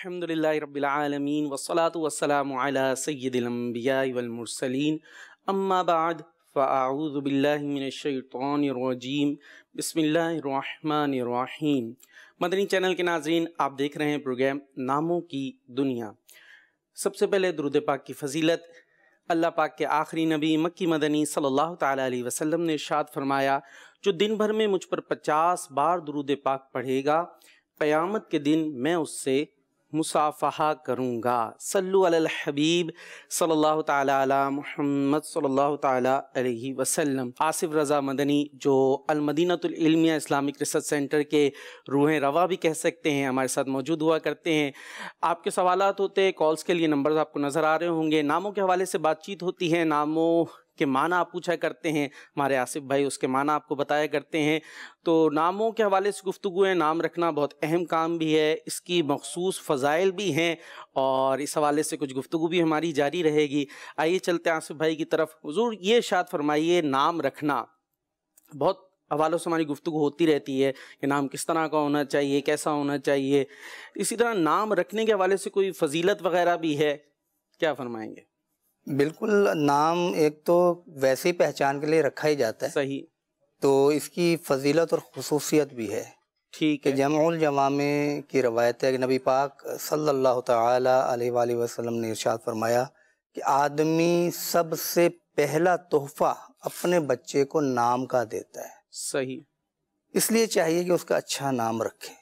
अल्हम्दुलिल्लाहि रब्बिल आलमीन वस्सलातु वस्सलामु अला सय्यिदिल अंबियाइ वल मुरसलीन अम्मा बाद फ़अऊज़ु बिल्लाहि मिनश शैतानिर रजीम बिस्मिल्लाहिर रहमानिर रहीम मदनी चैनल के नाजरीन, आप देख रहे हैं प्रोग्राम नामों की दुनिया। सबसे पहले दरुद पाक की फजीलत। अल्लाह पाक के आखिरी नबी मक्की मदनी सल्लल्लाहु अलैहि वसल्लम ने इरशाद फरमाया, जो दिन भर में मुझ पर पचास बार दरुद पाक पढ़ेगा, क़यामत के दिन मैं उससे मुसाफ़हा करूँगा। सल्लु अलल हबीब सल्लल्लाहु ताला अला मुहम्मद सल्लल्लाहु ताला अलैहि वसल्लम। आसिफ रज़ा मदनी, जो Al Madinatul Ilmiya Islamic research centre के रूहें रवा भी कह सकते हैं, हमारे साथ मौजूद हुआ करते हैं। आपके सवाल होते हैं, कॉल्स के लिए नंबर्स आपको नज़र आ रहे होंगे। नामों के हवाले से बातचीत होती है। नामों के माना आप पूछा करते हैं। हमारे आसिफ भाई उसके माना आपको बताया करते हैं। तो नामों के हवाले से गुफ्तु है। नाम रखना बहुत अहम काम भी है। इसकी मखसूस फ़ज़ाइल भी हैं और इस हवाले से कुछ गुफ्तु भी हमारी जारी रहेगी। आइए चलते हैं आसिफ भाई की तरफ़। हजूर, ये शाद फरमाइए नाम रखना। बहुत हवालों से हमारी गुफ्तु होती रहती है कि नाम किस तरह का होना चाहिए, कैसा होना चाहिए। इसी तरह नाम रखने के हवाले से कोई फजीलत वगैरह भी है, क्या फरमाएँगे? बिल्कुल नाम एक तो वैसे ही पहचान के लिए रखा ही जाता है। सही। तो इसकी फजीलत और खसूसियत भी है ठीक है। जमुल जमामे की रवायत है कि नबी पाक सल्लल्लाहु ताला अलैहि वसल्लम ने इरशाद फरमाया कि आदमी सबसे पहला तोहफा अपने बच्चे को नाम का देता है। सही। इसलिए चाहिए कि उसका अच्छा नाम रखे।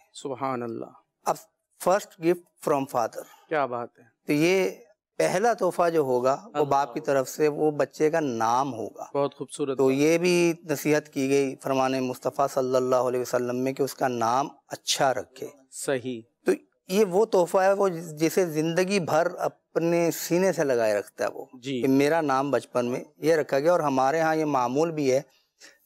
अल्लाह। अब फ़र्स्ट गिफ्ट फ्रॉम फादर क्या बात है। तो ये पहला तोहफा जो होगा वो बाप की तरफ़ से वो बच्चे का नाम होगा। बहुत खूबसूरत तो ये भी नसीहत की गई फरमान मुस्तफ़ा सल्लल्लाहु अलैहि वसल्लम में कि उसका नाम अच्छा रखे। सही। तो ये वो तोहफा है वो जिसे ज़िंदगी भर अपने सीने से लगाए रखता है वो। जी। मेरा नाम बचपन में ये रखा गया और हमारे यहाँ ये मामूल भी है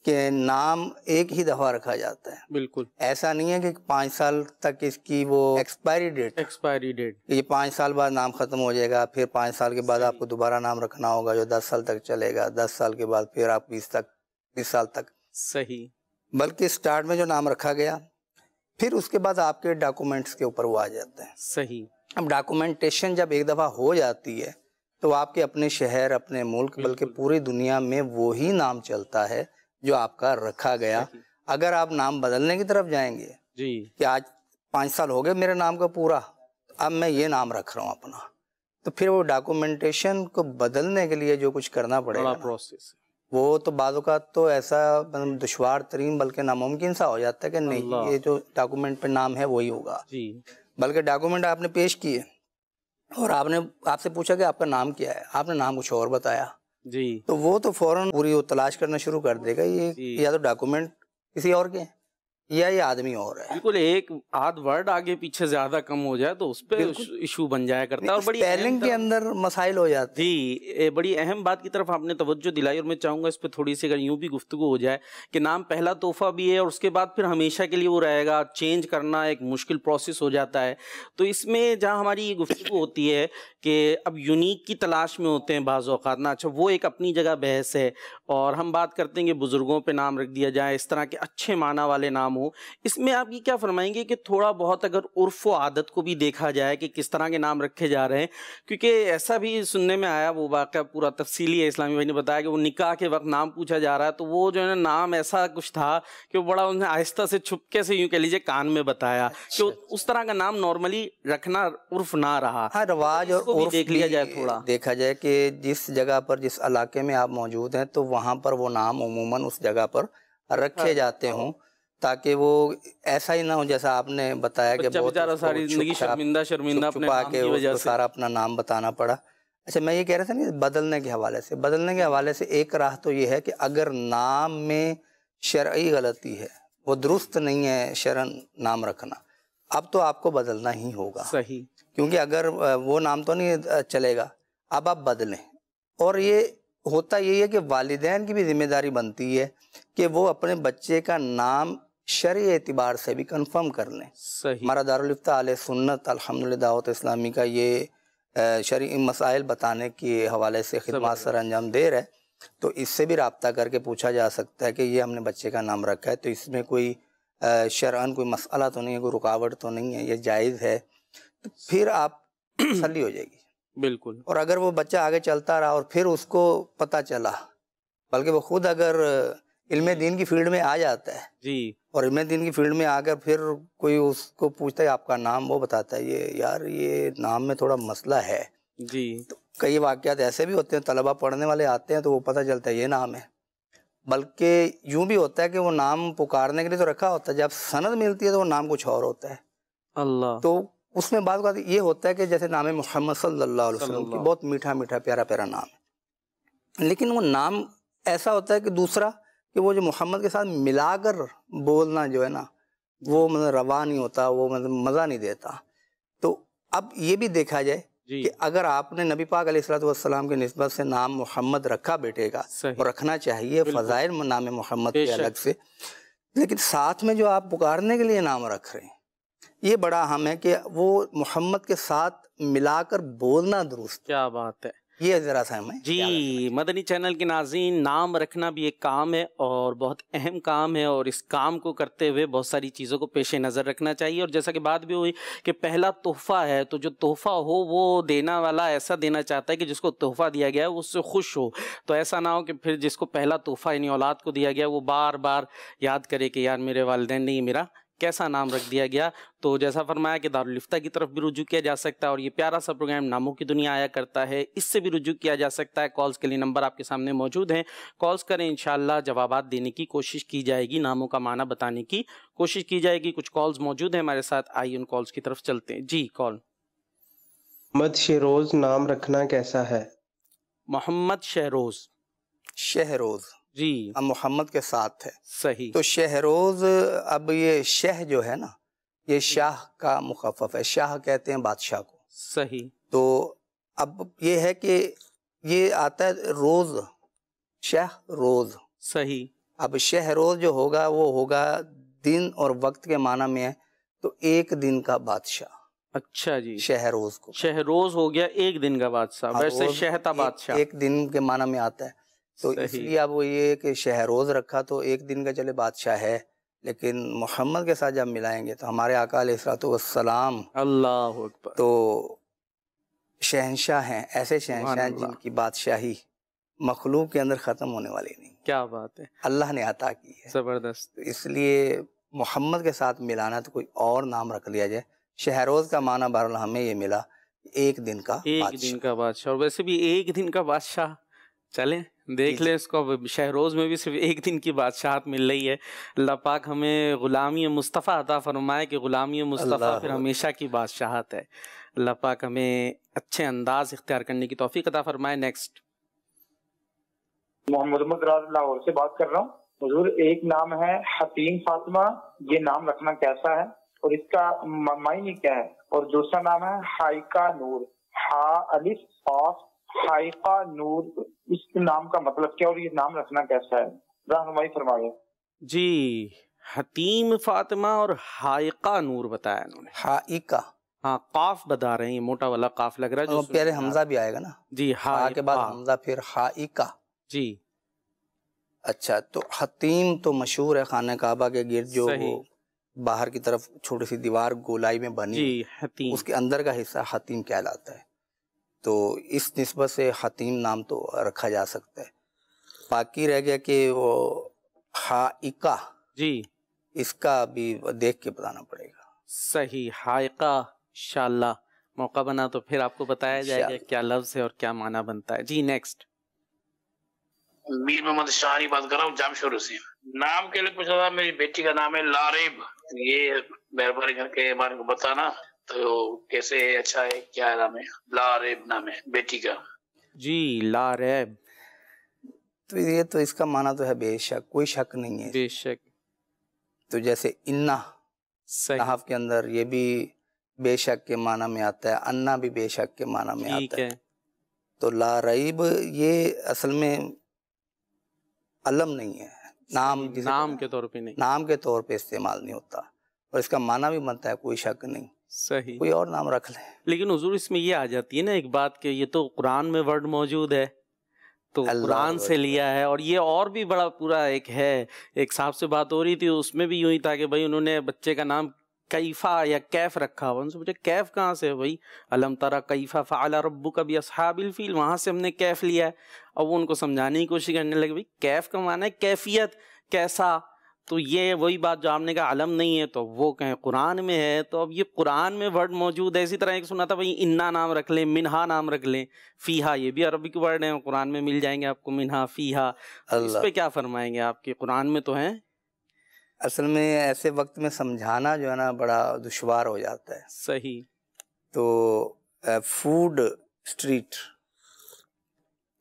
कि नाम एक ही दफ़ा रखा जाता है। बिल्कुल। ऐसा नहीं है कि पाँच साल तक इसकी वो एक्सपायरी डेट एक्सपायरी डेट ये पाँच साल बाद नाम खत्म हो जाएगा फिर पाँच साल के बाद आपको दोबारा नाम रखना होगा जो दस साल तक चलेगा दस साल के बाद फिर आप बीस तक बीस साल तक। सही। बल्कि स्टार्ट में जो नाम रखा गया फिर उसके बाद आपके डॉक्यूमेंट्स के ऊपर वो आ जाते है। सही। अब डॉक्यूमेंटेशन जब एक दफ़ा हो जाती है तो आपके अपने शहर अपने मुल्क बल्कि पूरी दुनिया में वो ही नाम चलता है जो आपका रखा गया अगर आप नाम बदलने की तरफ़ जाएँगे जी। कि आज पाँच साल हो गए मेरे नाम का पूरा अब मैं ये नाम रख रहा हूँ अपना तो फिर वो डॉक्यूमेंटेशन को बदलने के लिए जो कुछ करना पड़ेगा प्रोसेस वो तो बाज़ तो ऐसा मतलब दुशवार तरीन बल्कि नामुमकिन सा हो जाता है कि नहीं ये जो डॉक्यूमेंट पे नाम है वही होगा। जी। बल्कि डॉक्यूमेंट आपने पेश किए और आपने आपसे पूछा कि आपका नाम क्या है आपने नाम कुछ और बताया। जी। तो वो तो फ़ौरन पूरी वो तलाश करना शुरू कर देगा ये या तो डॉक्यूमेंट किसी और के या ये आदमी और है। बिल्कुल एक आध वर्ड आगे पीछे ज़्यादा कम हो जाए तो उस पर इशू बन जाया करता है और बड़ी स्पेलिंग के अंदर मसाइल हो जाते जी बड़ी अहम बात की तरफ़ आपने तवज्जो दिलाई और मैं चाहूँगा इस पर थोड़ी सी अगर यूँ भी गुफ्तु हो जाए कि नाम पहला तोहफा भी है और उसके बाद फिर हमेशा के लिए वो रहेगा चेंज करना एक मुश्किल प्रोसेस हो जाता है। तो इसमें जहाँ हमारी ये गुफ्तु होती है कि अब यूनिक की तलाश में होते हैं बाज़ अवत ना अच्छा वो एक अपनी जगह बहस है और हम बात करते हैं कि बुज़ुर्गों पर नाम रख दिया जाए इस तरह के अच्छे माना वाले नाम हो। इसमें आप ये क्या फरमाएँगे कि थोड़ा बहुत अगर उर्फ़ आदत को भी देखा जाए कि किस तरह के नाम रखे जा रहे हैं क्योंकि ऐसा भी सुनने में आया वो वाक़ पूरा तफसीली है इस्लामी भाई ने बताया कि वो निकाह के वक्त नाम पूछा जा रहा है तो वो जो है ना नाम ऐसा कुछ था कि वो बड़ा उन्हें आहिस्ता से छुपके से यूँ कह लीजिए कान में बताया कि उस तरह का नाम नॉर्मली रखना उर्फ़ ना रहा। हाँ रवाज और देख लिया जाए थोड़ा। देखा जाए कि जिस जगह पर जिस इलाके में आप मौजूद हैं तो वहाँ पर वो नाम उमूमन उस जगह पर रखे जाते हों। ताकि वो ऐसा ही ना हो जैसा आपने बताया कि बहुत सारी ज़िंदगी शर्मिंदा शर्मिंदा अपने नाम के की वजह से। सारा अपना नाम बताना पड़ा। अच्छा मैं ये कह रहा था नहीं बदलने के हवाले से। बदलने के हवाले से एक राह तो ये है कि अगर नाम में शर्ई गलती है वो दुरुस्त नहीं है शरण नाम रखना अब तो आपको बदलना ही होगा। सही। क्योंकि अगर वो नाम तो नहीं चलेगा अब आप बदलें। और ये होता यही है कि वालदेन की भी ज़िम्मेदारी बनती है कि वो अपने बच्चे का नाम शरी एतबार से भी कंफर्म कर लें। सही। हमारा दारुलफ्ता आल सुन्नत अल्हम्दुलिल्लाह दावत इस्लामी का ये शरी मसाइल बताने के हवाले से खिदमत सर अंजाम दे रहा है। तो इससे भी रबता करके पूछा जा सकता है कि ये हमने बच्चे का नाम रखा है तो इसमें कोई शरअन कोई मसला तो नहीं है कोई रुकावट तो नहीं है ये जायज़ है। तो फिर आप तसली हो जाएगी। बिल्कुल। और अगर वो बच्चा आगे चलता रहा और फिर उसको पता चला बल्कि वो खुद अगर इल्म दीन की फ़ील्ड में आ जाता है। जी। और इल्म दीन की फ़ील्ड में आकर फिर कोई उसको पूछता है आपका नाम? वो बताता है ये यार ये नाम में थोड़ा मसला है। जी। तो कई वाक़ात ऐसे भी होते हैं तलबा पढ़ने वाले आते हैं तो वो पता चलता है ये नाम है। बल्कि यूँ भी होता है कि वो नाम पुकारने के लिए तो रखा होता है जब सनद मिलती है तो वो नाम कुछ और होता है। अल्लाह। तो उसमें बात बात ये होता है कि जैसे नाम है मोहम्मद सल्लल्लाहु अलैहि वसल्लम की बहुत मीठा मीठा प्यारा प्यारा नाम है। लेकिन वो नाम ऐसा होता है कि दूसरा कि वो जो मोहम्मद के साथ मिलाकर बोलना जो है ना वो मतलब रवा नहीं होता वो मतलब मज़ा नहीं देता। तो अब ये भी देखा जाए कि अगर आपने नबी पाक अलैहिस्सलाम की नस्बत से नाम मोहम्मद रखा बेटे का और रखना चाहिए। फ़जाइल नाम मोहम्मद के अलग से लेकिन साथ में जो आप पुकारने के लिए नाम रख रहे हैं ये बड़ा अहम है कि वो मोहम्मद के साथ मिलाकर बोलना दुरुस्त क्या बात है। ये ज़रा सा हमें जी मदनी चैनल के नाजीन नाम रखना भी एक काम है और बहुत अहम काम है और इस काम को करते हुए बहुत सारी चीज़ों को पेश नज़र रखना चाहिए। और जैसा कि बात भी हुई कि पहला तोहफा है तो जो तोहफा हो वो देना वाला ऐसा देना चाहता है कि जिसको तोहफा दिया गया है उससे खुश हो। तो ऐसा ना हो कि फिर जिसको पहला तोहफा यानी औलाद को दिया गया वो बार बार याद करे कि यार मेरे वालदेन ने मेरा कैसा नाम रख दिया गया? तो जैसा फरमाया कि दारुलिफ्ता की तरफ़ भी रुजू किया जा सकता है और ये प्यारा सा प्रोग्राम नामों की दुनिया आया करता है। इससे भी रुजू किया जा सकता है। कॉल्स के लिए नंबर आपके सामने मौजूद हैं। कॉल्स करें इंशाल्लाह जवाब देने की कोशिश की जाएगी नामों का माना बताने की कोशिश की जाएगी। कुछ कॉल्स मौजूद हैं हमारे साथ। आइए उन कॉल्स की तरफ़ चलते हैं। जी कॉल मद शिरोज नाम रखना कैसा है? मोहम्मद शहरोज शहरोज जी। अब मोहम्मद के साथ है सही। तो शहरोज अब ये शह जो है ना ये शाह का मुखफ़ है। शाह कहते हैं बादशाह को। सही। तो अब ये है कि ये आता है रोज शह रोज। सही। अब शह रोज जो होगा वो होगा दिन और वक्त के माना में है तो एक दिन का बादशाह। अच्छा जी। शहरोज को। शहरोज हो गया एक दिन का बादशाह। हाँ, वैसे शहता एक- बादशाह। एक दिन के माना में आता है। तो इसलिए अब वो ये कि शहरोज रखा तो एक दिन का चले बादशाह है लेकिन मोहम्मद के साथ जब मिलाएँगे तो हमारे आका सलाम अल्लाह तो शहनशाह हैं ऐसे शहनशाह हैं जिनकी बादशाही मखलूक के अंदर ख़त्म होने वाली नहीं। क्या बात है। अल्लाह ने अता की है। ज़बरदस्त। तो इसलिए मोहम्मद के साथ मिलाना तो कोई और नाम रख लिया जाए। शहरोज का माना बहरहाल हमें ये मिला एक दिन का एक। दिन का बादशाह और वैसे भी एक दिन का बादशाह चले देख। ले इसको अब शहरोज में भी सिर्फ़ एक दिन की बादशाहत मिल रही है। अल्लाह पाक हमें गुलामी मुस्तफ़ा अता फरमाए कि गुलामी मुस्तफ़ा फिर हमेशा की बादशाहत है। अल्लाह पाक हमें अच्छे अंदाज इख्तियार करने की तौफीक अता फरमाए। नेक्स्ट मोहम्मद लाहौर से बात कर रहा हूँ। हजूर एक नाम है हतीम फातिमा। ये नाम रखना कैसा है? और इसका मायने क्या है? और दूसरा नाम है हाइका नूर। हा अलिफ हाइका नूर इस नाम का मतलब क्या और ये नाम रखना कैसा है? रहनुमाई फरमाइए। जी हतीम फातिमा और हाइका नूर बताया इन्होंने। हाइका? हाँ काफ बता रहे हैं ये मोटा वाला काफ लग रहा है जो प्यारे हमजा भी आएगा ना? जी हा के बाद हमजा फिर हाइका। जी। अच्छा तो हतीम तो मशहूर है खाना काबा के गिर्द जो बाहर की तरफ़ छोटी सी दीवार गोलाई में बनी जी हतीम। उसके अंदर का हिस्सा हतीम कहलाता है। तो इस नस्बत से हतीम नाम तो रखा जा सकता है। बाकी रह गया कि वो हाइका जी। इसका भी देख के बताना पड़ेगा। सही हायका इंशाल्लाह। मौका बना तो फिर आपको बताया जाएगा क्या लफ्ज है और क्या माना बनता है। जी नेक्स्ट मीर मोहम्मद शाहरी बात कर रहा हूँ जामशोर से नाम के लिए पूछा था मेरी बेटी का नाम है लारेब। ये मेहरबानी करके हमारे को बताना। तो कैसे अच्छा है? क्या नाम है? लारेब नाम है बेटी का। जी ला रैब तो ये तो इसका माना तो है बेशक कोई शक नहीं है। बेशक। तो जैसे इन्ना सही। नहाफ के अंदर ये भी बेशक के माना में आता है अन्ना भी बेशक के माना में आता है। है। तो ला रईब ये असल में अलम नहीं है। नाम नाम के तौर पे नहीं। नाम के तौर पे इस्तेमाल नहीं होता। और इसका माना भी बनता है कोई शक नहीं। सही। कोई और नाम रख ले। लेकिन हुजूर इसमें ये आ जाती है ना एक बात कि ये तो कुरान में वर्ड मौजूद है तो कुरान से लिया है और ये और भी बड़ा पूरा एक है एक साहब से बात हो रही थी उसमें भी यूँ ही था कि भाई उन्होंने बच्चे का नाम कैफा या कैफ रखा हुआ उनसे पूछे कैफ कहाँ से है भाई? अलम तारा कैफा फ़ाला रब्बू का भी असहाबिल फील वहाँ से हमने कैफ लिया है। और वो उनको समझाने की कोशिश करने लगे भाई कैफ का माना है कैफियत कैसा तो ये वही बात जो आपने कहा अलम नहीं है तो वो कहें कुरान में है तो अब ये कुरान में वर्ड मौजूद है। इसी तरह एक सुना था भाई इन्ना नाम रख लें मिनहा नाम रख लें फीहा ये भी अरबिक वर्ड है कुरान में मिल जाएँगे आपको मिनहा फीहा। इस पर क्या फरमाएँगे आपके? कुरान में तो हैं? असल में ऐसे वक्त में समझाना जो है ना बड़ा दुशवार हो जाता है। सही। तो फ़ूड स्ट्रीट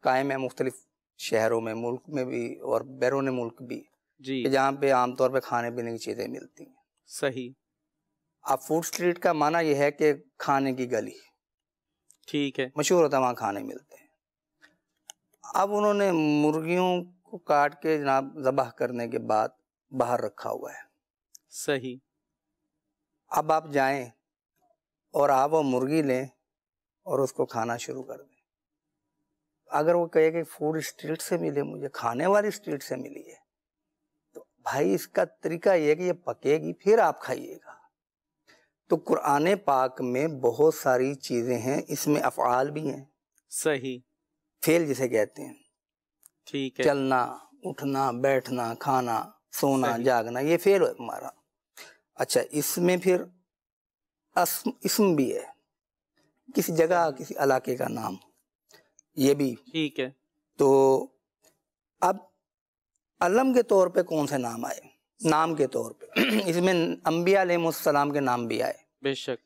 कायम है मुख्तलिफ़ शहरों में मुल्क में भी और बैरून मुल्क भी। जी। जहाँ पे आमतौर पे खाने पीने की चीज़ें मिलती हैं। सही। अब फ़ूड स्ट्रीट का माना यह है कि खाने की गली। ठीक है। मशहूर होता है वहाँ खाने मिलते हैं। अब उन्होंने मुर्गियों को काट के जनाब ज़बह करने के बाद बाहर रखा हुआ है। सही। अब आप जाएँ और आप वो मुर्गी लें और उसको खाना शुरू कर दें। अगर वो कहे कि फ़ूड स्ट्रीट से मिले मुझे खाने वाली स्ट्रीट से मिली है भाई इसका तरीका यह है कि ये पकेगी फिर आप खाइएगा। तो कुरान पाक में बहुत सारी चीज़ें हैं इसमें अफ़ाल भी हैं। सही। फेल जिसे कहते हैं। ठीक है। चलना उठना बैठना खाना सोना जागना ये फेल है हमारा अच्छा इसमें फिर अस्म इसम भी है। किसी जगह किसी इलाके का नाम। ये भी। ठीक है। तो अब अलम के तौर पे कौन से नाम आए? नाम के तौर पे। इसमें अम्बिया सलाम के नाम भी आए। बेशक।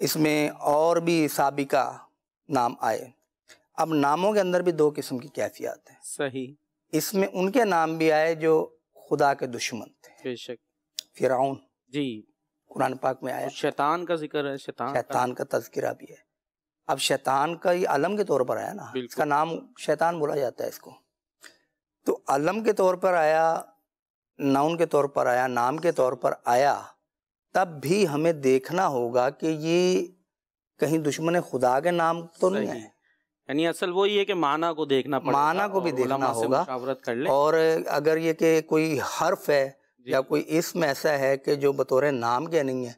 इसमें और भी साबिका नाम आए। अब नामों के अंदर भी दो किस्म की कैफियत है। सही। इसमें उनके नाम भी आए जो खुदा के दुश्मन थे। बेशक। फिराउन। जी। कुरान पाक में आया। शैतान का ज़िक्र है शैतान का। शैतान का का तस्करा भी है। अब शैतान का ये अलम के तौर पर आया ना। इसका नाम शैतान बोला जाता है इसको। तो अलम के तौर पर आया नाउन के तौर पर आया नाम के तौर पर आया तब भी हमें देखना होगा कि ये कहीं दुश्मन खुदा के नाम तो नहीं। है। यानी असल वो ये कि माना को देखना पड़ेगा माना को भी देखना होगा। कर ले। और अगर ये कि कोई हर्फ है या कोई इसम ऐसा है कि जो बतौर नाम के नहीं है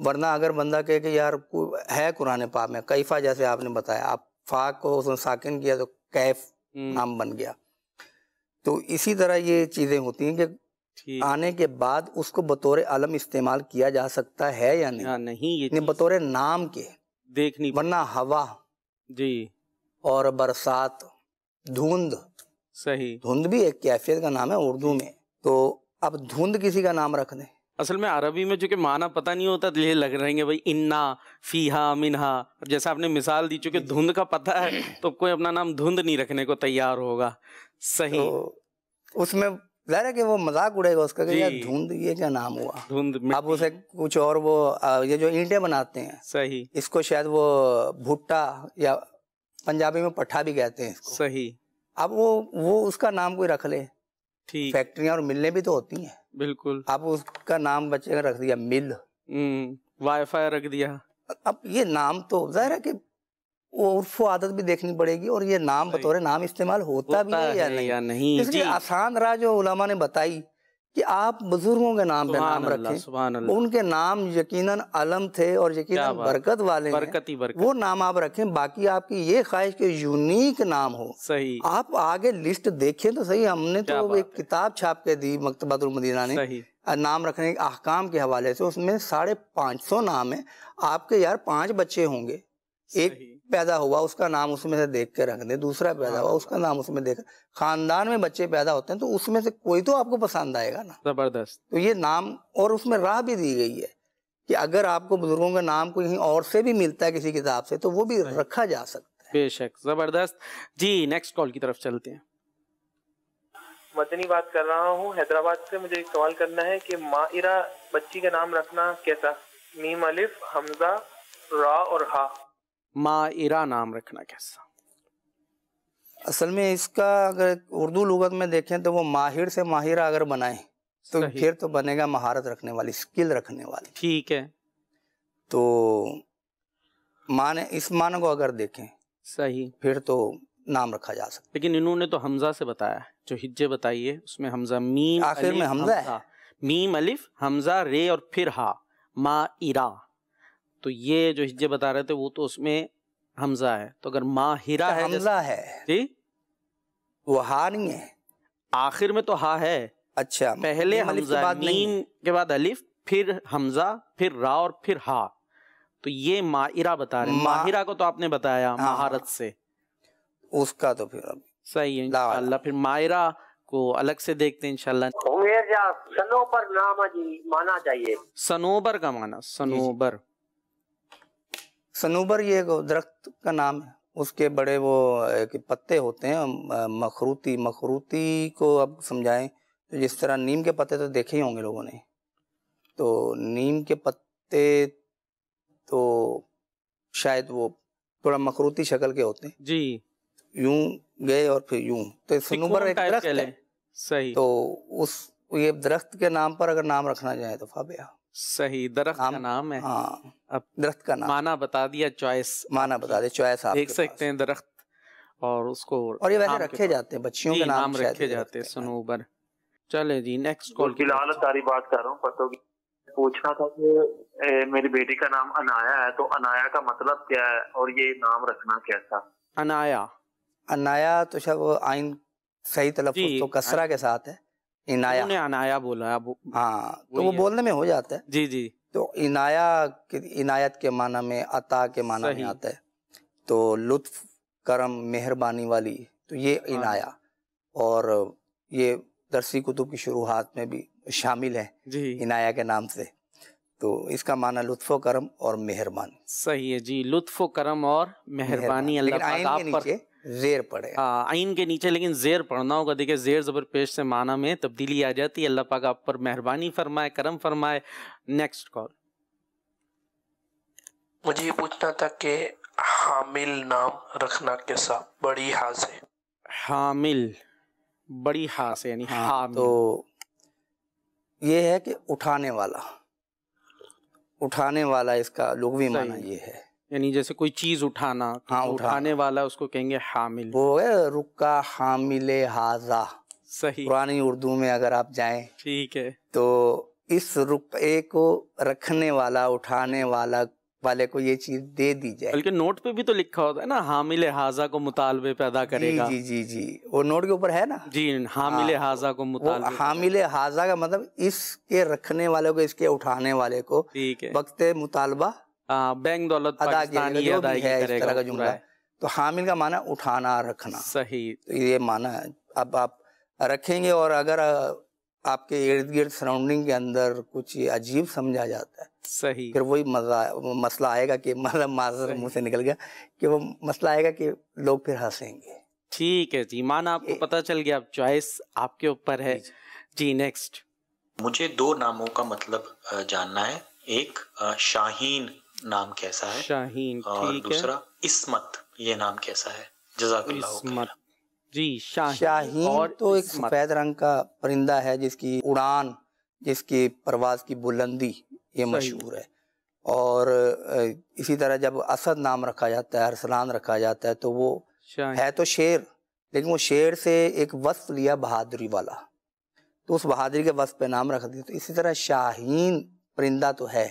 वरना अगर बंदा कहे कि यार है कुरान पाक में कैफा जैसे आपने बताया आप फाक को उसने साकिन किया तो कैफ हम्म, नाम बन गया। तो इसी तरह ये चीज़ें होती हैं कि आने के बाद उसको बतौर आलम इस्तेमाल किया जा सकता है या नहीं? या नहीं ये नहीं बतौर नाम के। देखनी वरना हवा जी। और बरसात धुंध। सही। धुंध भी एक कैफियत का नाम है उर्दू में। तो अब धुंध किसी का नाम रख दें। असल में अरबी में चूँकि माना पता नहीं होता तो ये लग रहेंगे भाई इन्ना फीहा मिनहा। जैसा आपने मिसाल दी चूँकि धुंध का पता है तो कोई अपना नाम धुंध नहीं रखने को तैयार होगा। सही। तो उसमें ज़ाहिर है कि वो मज़ाक उड़ेगा उसका कि यार धुंध ये क्या नाम हुआ। धुंध अब उसे कुछ और वो ये जो ईंटें बनाते हैं सही। इसको शायद वो भुट्टा या पंजाबी में पट्ठा भी कहते हैं इसको। सही। अब वो वो उसका नाम कोई रख ले। ठीक। फैक्ट्रियाँ और मिलें भी तो होती हैं। बिल्कुल। अब उसका नाम बच्चे का रख दिया मिल। हम्म वाईफाई रख दिया। अब ये नाम तो ज़ाहिर है कि उर्फ़ आदत भी देखनी पड़ेगी और ये नाम। बतौर नाम इस्तेमाल होता, होता भी है या नहीं या नहीं? इसलिए आसान राह जो उलमा ने बताई कि आप बुज़ुर्गों के नाम पे नाम रखें। उनके नाम यकीनन अलम थे और यकीनन बरकत वाले बरकत ही बरकत। वो नाम आप रखें बाकी आपकी ये ख्वाहिश के यूनिक नाम हो। सही। आप आगे लिस्ट देखें तो सही हमने तो एक किताब छाप के दी मकतबातुल मदीना ने। नाम रखने के अहकाम के हवाले से उसमें साढ़े पाँच सौ नाम है। आपके यार पाँच बच्चे होंगे। एक। पैदा हुआ उसका नाम उसमें से देख के रख दे दूसरा पैदा हुआ उसका नाम उसमें देख खानदान में बच्चे पैदा होते हैं तो उसमें से कोई तो आपको पसंद आएगा ना। ज़बरदस्त। तो ये नाम और उसमें राह भी दी गई है कि अगर आपको बुज़ुर्गों का नाम कहीं और से भी मिलता है किसी किताब से तो वो भी रखा जा सकता है। बेशक ज़बरदस्त। जी नेक्स्ट कॉल की तरफ़ चलते हैं। मदनी बात कर रहा हूँ हैदराबाद से मुझे एक सवाल करना है कि मायरा बच्ची का नाम रखना कैसा? मीम अलिफ हमजा रा और हा। माइरा नाम रखना कैसा? असल में इसका अगर उर्दू लुगत में देखें तो वो माहिर से माहिरा अगर बनाए तो फिर तो बनेगा महारत रखने वाली स्किल रखने वाली। ठीक है। तो माने इस मान को अगर देखें सही। फिर तो नाम रखा जा सकता लेकिन इन्होंने तो हमजा से बताया जो हिज्जे बताइए उसमें हमजा मीम आखिर में अलिफ, हमजा है। मीम अलिफ हमजा रे और फिर हा मा इरा। तो ये जो हिज्जे बता रहे थे वो तो उसमें हमजा है। तो अगर मा हिरा है हमजा है। जी? वो हा नहीं है। आखिर में तो हा है। अच्छा पहले हमजा मीम के बाद अलिफ फिर हमजा फिर रा और फिर हा। तो ये माहिरा बता रहे मा- माहिरा को तो आपने बताया हाँ। महारत से। उसका तो फिर अब सही है इंशाल्लाह फिर माहिरा को अलग से देखते हैं इंशाल्लाह उमेर जा सनो पर नाम जी माना चाहिए सनोबर का माना सनोबर सनूबर ये एक दरख्त का नाम है। उसके बड़े वो एक पत्ते होते हैं मखरूती मखरूती को अब समझाएँ तो जिस तरह नीम के पत्ते तो देखे ही होंगे लोगों ने। तो नीम के पत्ते तो शायद वो थोड़ा मखरूती शक्ल के होते हैं। जी। यूँ गए और फिर यूँ। तो सनूबर एक दरख्त है। सही। तो उस ये दरख्त के नाम पर अगर नाम रखना चाहे तो फाबिया। सही दरख्त का नाम- है। हाँ अब दरख्त का नाम। माना बता दिया चॉइस माना बता दे चॉइस आप देख सकते हैं दरख्त और उसको और ये वैसे रखे जाते हैं बच्चियों के नाम रखे जाते हैं सनोबर चले जी नेक्स्ट कॉल फ़िलहाल सारी बात कर रहा हूँ पतों की पूछना था कि ए, मेरी बेटी का नाम अनाया है तो अनाया का मतलब क्या है और ये नाम रखना कैसा? अनाया। अनाया तो शायद वो आइन सही जी, तलफ़ुज़ तो कसरा के साथ है। इनाया। उन्होंने अनाया बोला अब हाँ तो वो बोलने में हो जाता है। जी जी। तो इनाया इनायत के माना में अता के माना में आता है। तो लुत्फ करम मेहरबानी वाली तो ये हाँ। इनाया। और ये दरसी कुतुब की शुरुआत में भी शामिल है जी। इनाया के नाम से। तो इसका माना लुत्फ करम और मेहरबानी। सही है जी लुत्फ करम और मेहरबानी अल्लाह पर जेर पड़े। हाँ, आइन के नीचे लेकिन जेर पढ़ना होगा। देखिए जेर जबर पेश से माना में तब्दीली आ जाती है। अल्लाह पाक आप पर मेहरबानी फरमाए करम फरमाए। नेक्स्ट कॉल मुझे ये पूछना था कि हामिल नाम रखना कैसा? बड़ी हा। से हामिल। बड़ी हा से यानी हाँ, हामिल। तो ये है कि उठाने वाला। उठाने वाला इसका लुगवी। माना ये है। यानी जैसे कोई चीज़ उठाना तो हाँ, जो उठाना। उठाने वाला उसको कहेंगे हामिल। वो है रुका हामिल हाजा। सही। पुरानी उर्दू में अगर आप जाएँ ठीक है। तो इस रुकए को रखने वाला उठाने वाला वाले को ये चीज़ दे दी जाए। बल्कि नोट पे भी तो लिखा होता है ना हामिल हाजा को मुतालबे पैदा करेगा। जी जी जी। वो नोट के ऊपर है ना? जी हामिल हाँ, हाजा को मुतालबे हामिले हाजा का मतलब इसके रखने वाले को इसके उठाने वाले को ठीक है। वक्त मुतालबा बैंक दौलत अदा पाकिस्तानी जो भी अदायगी है इस करेगा तरह का जुमला। तो हामिल का माना उठाना रखना। सही। तो ये माना है। अब आप रखेंगे और अगर आपके इर्द गिर्द सराउंडिंग के अंदर कुछ अजीब समझा जाता है सही। फिर वही मज़ा मसला आएगा कि मतलब माजर मुँह से निकल गया कि वो मसला आएगा कि लोग फिर हंसेंगे। ठीक है जी माना आपको पता चल गया अब चॉइस आपके ऊपर है। जी नेक्स्ट मुझे दो नामों का मतलब जानना है। एक शाहीन नाम कैसा है? शाहीन और ठीक है। दूसरा इस्मत ये नाम कैसा है? जजाकल्लाह जी शाहीन, शाहीन और तो एक। सफ़ेद रंग का परिंदा है जिसकी उड़ान जिसकी परवाज की बुलंदी ये मशहूर है। और इसी तरह जब असद नाम रखा जाता है अरसलान रखा जाता है तो वो है तो शेर लेकिन वो शेर से एक वस्फ लिया बहादुरी वाला। तो उस बहादुरी के वस्फ पे नाम रख दिया। तो इसी तरह शाहीन परिंदा तो है।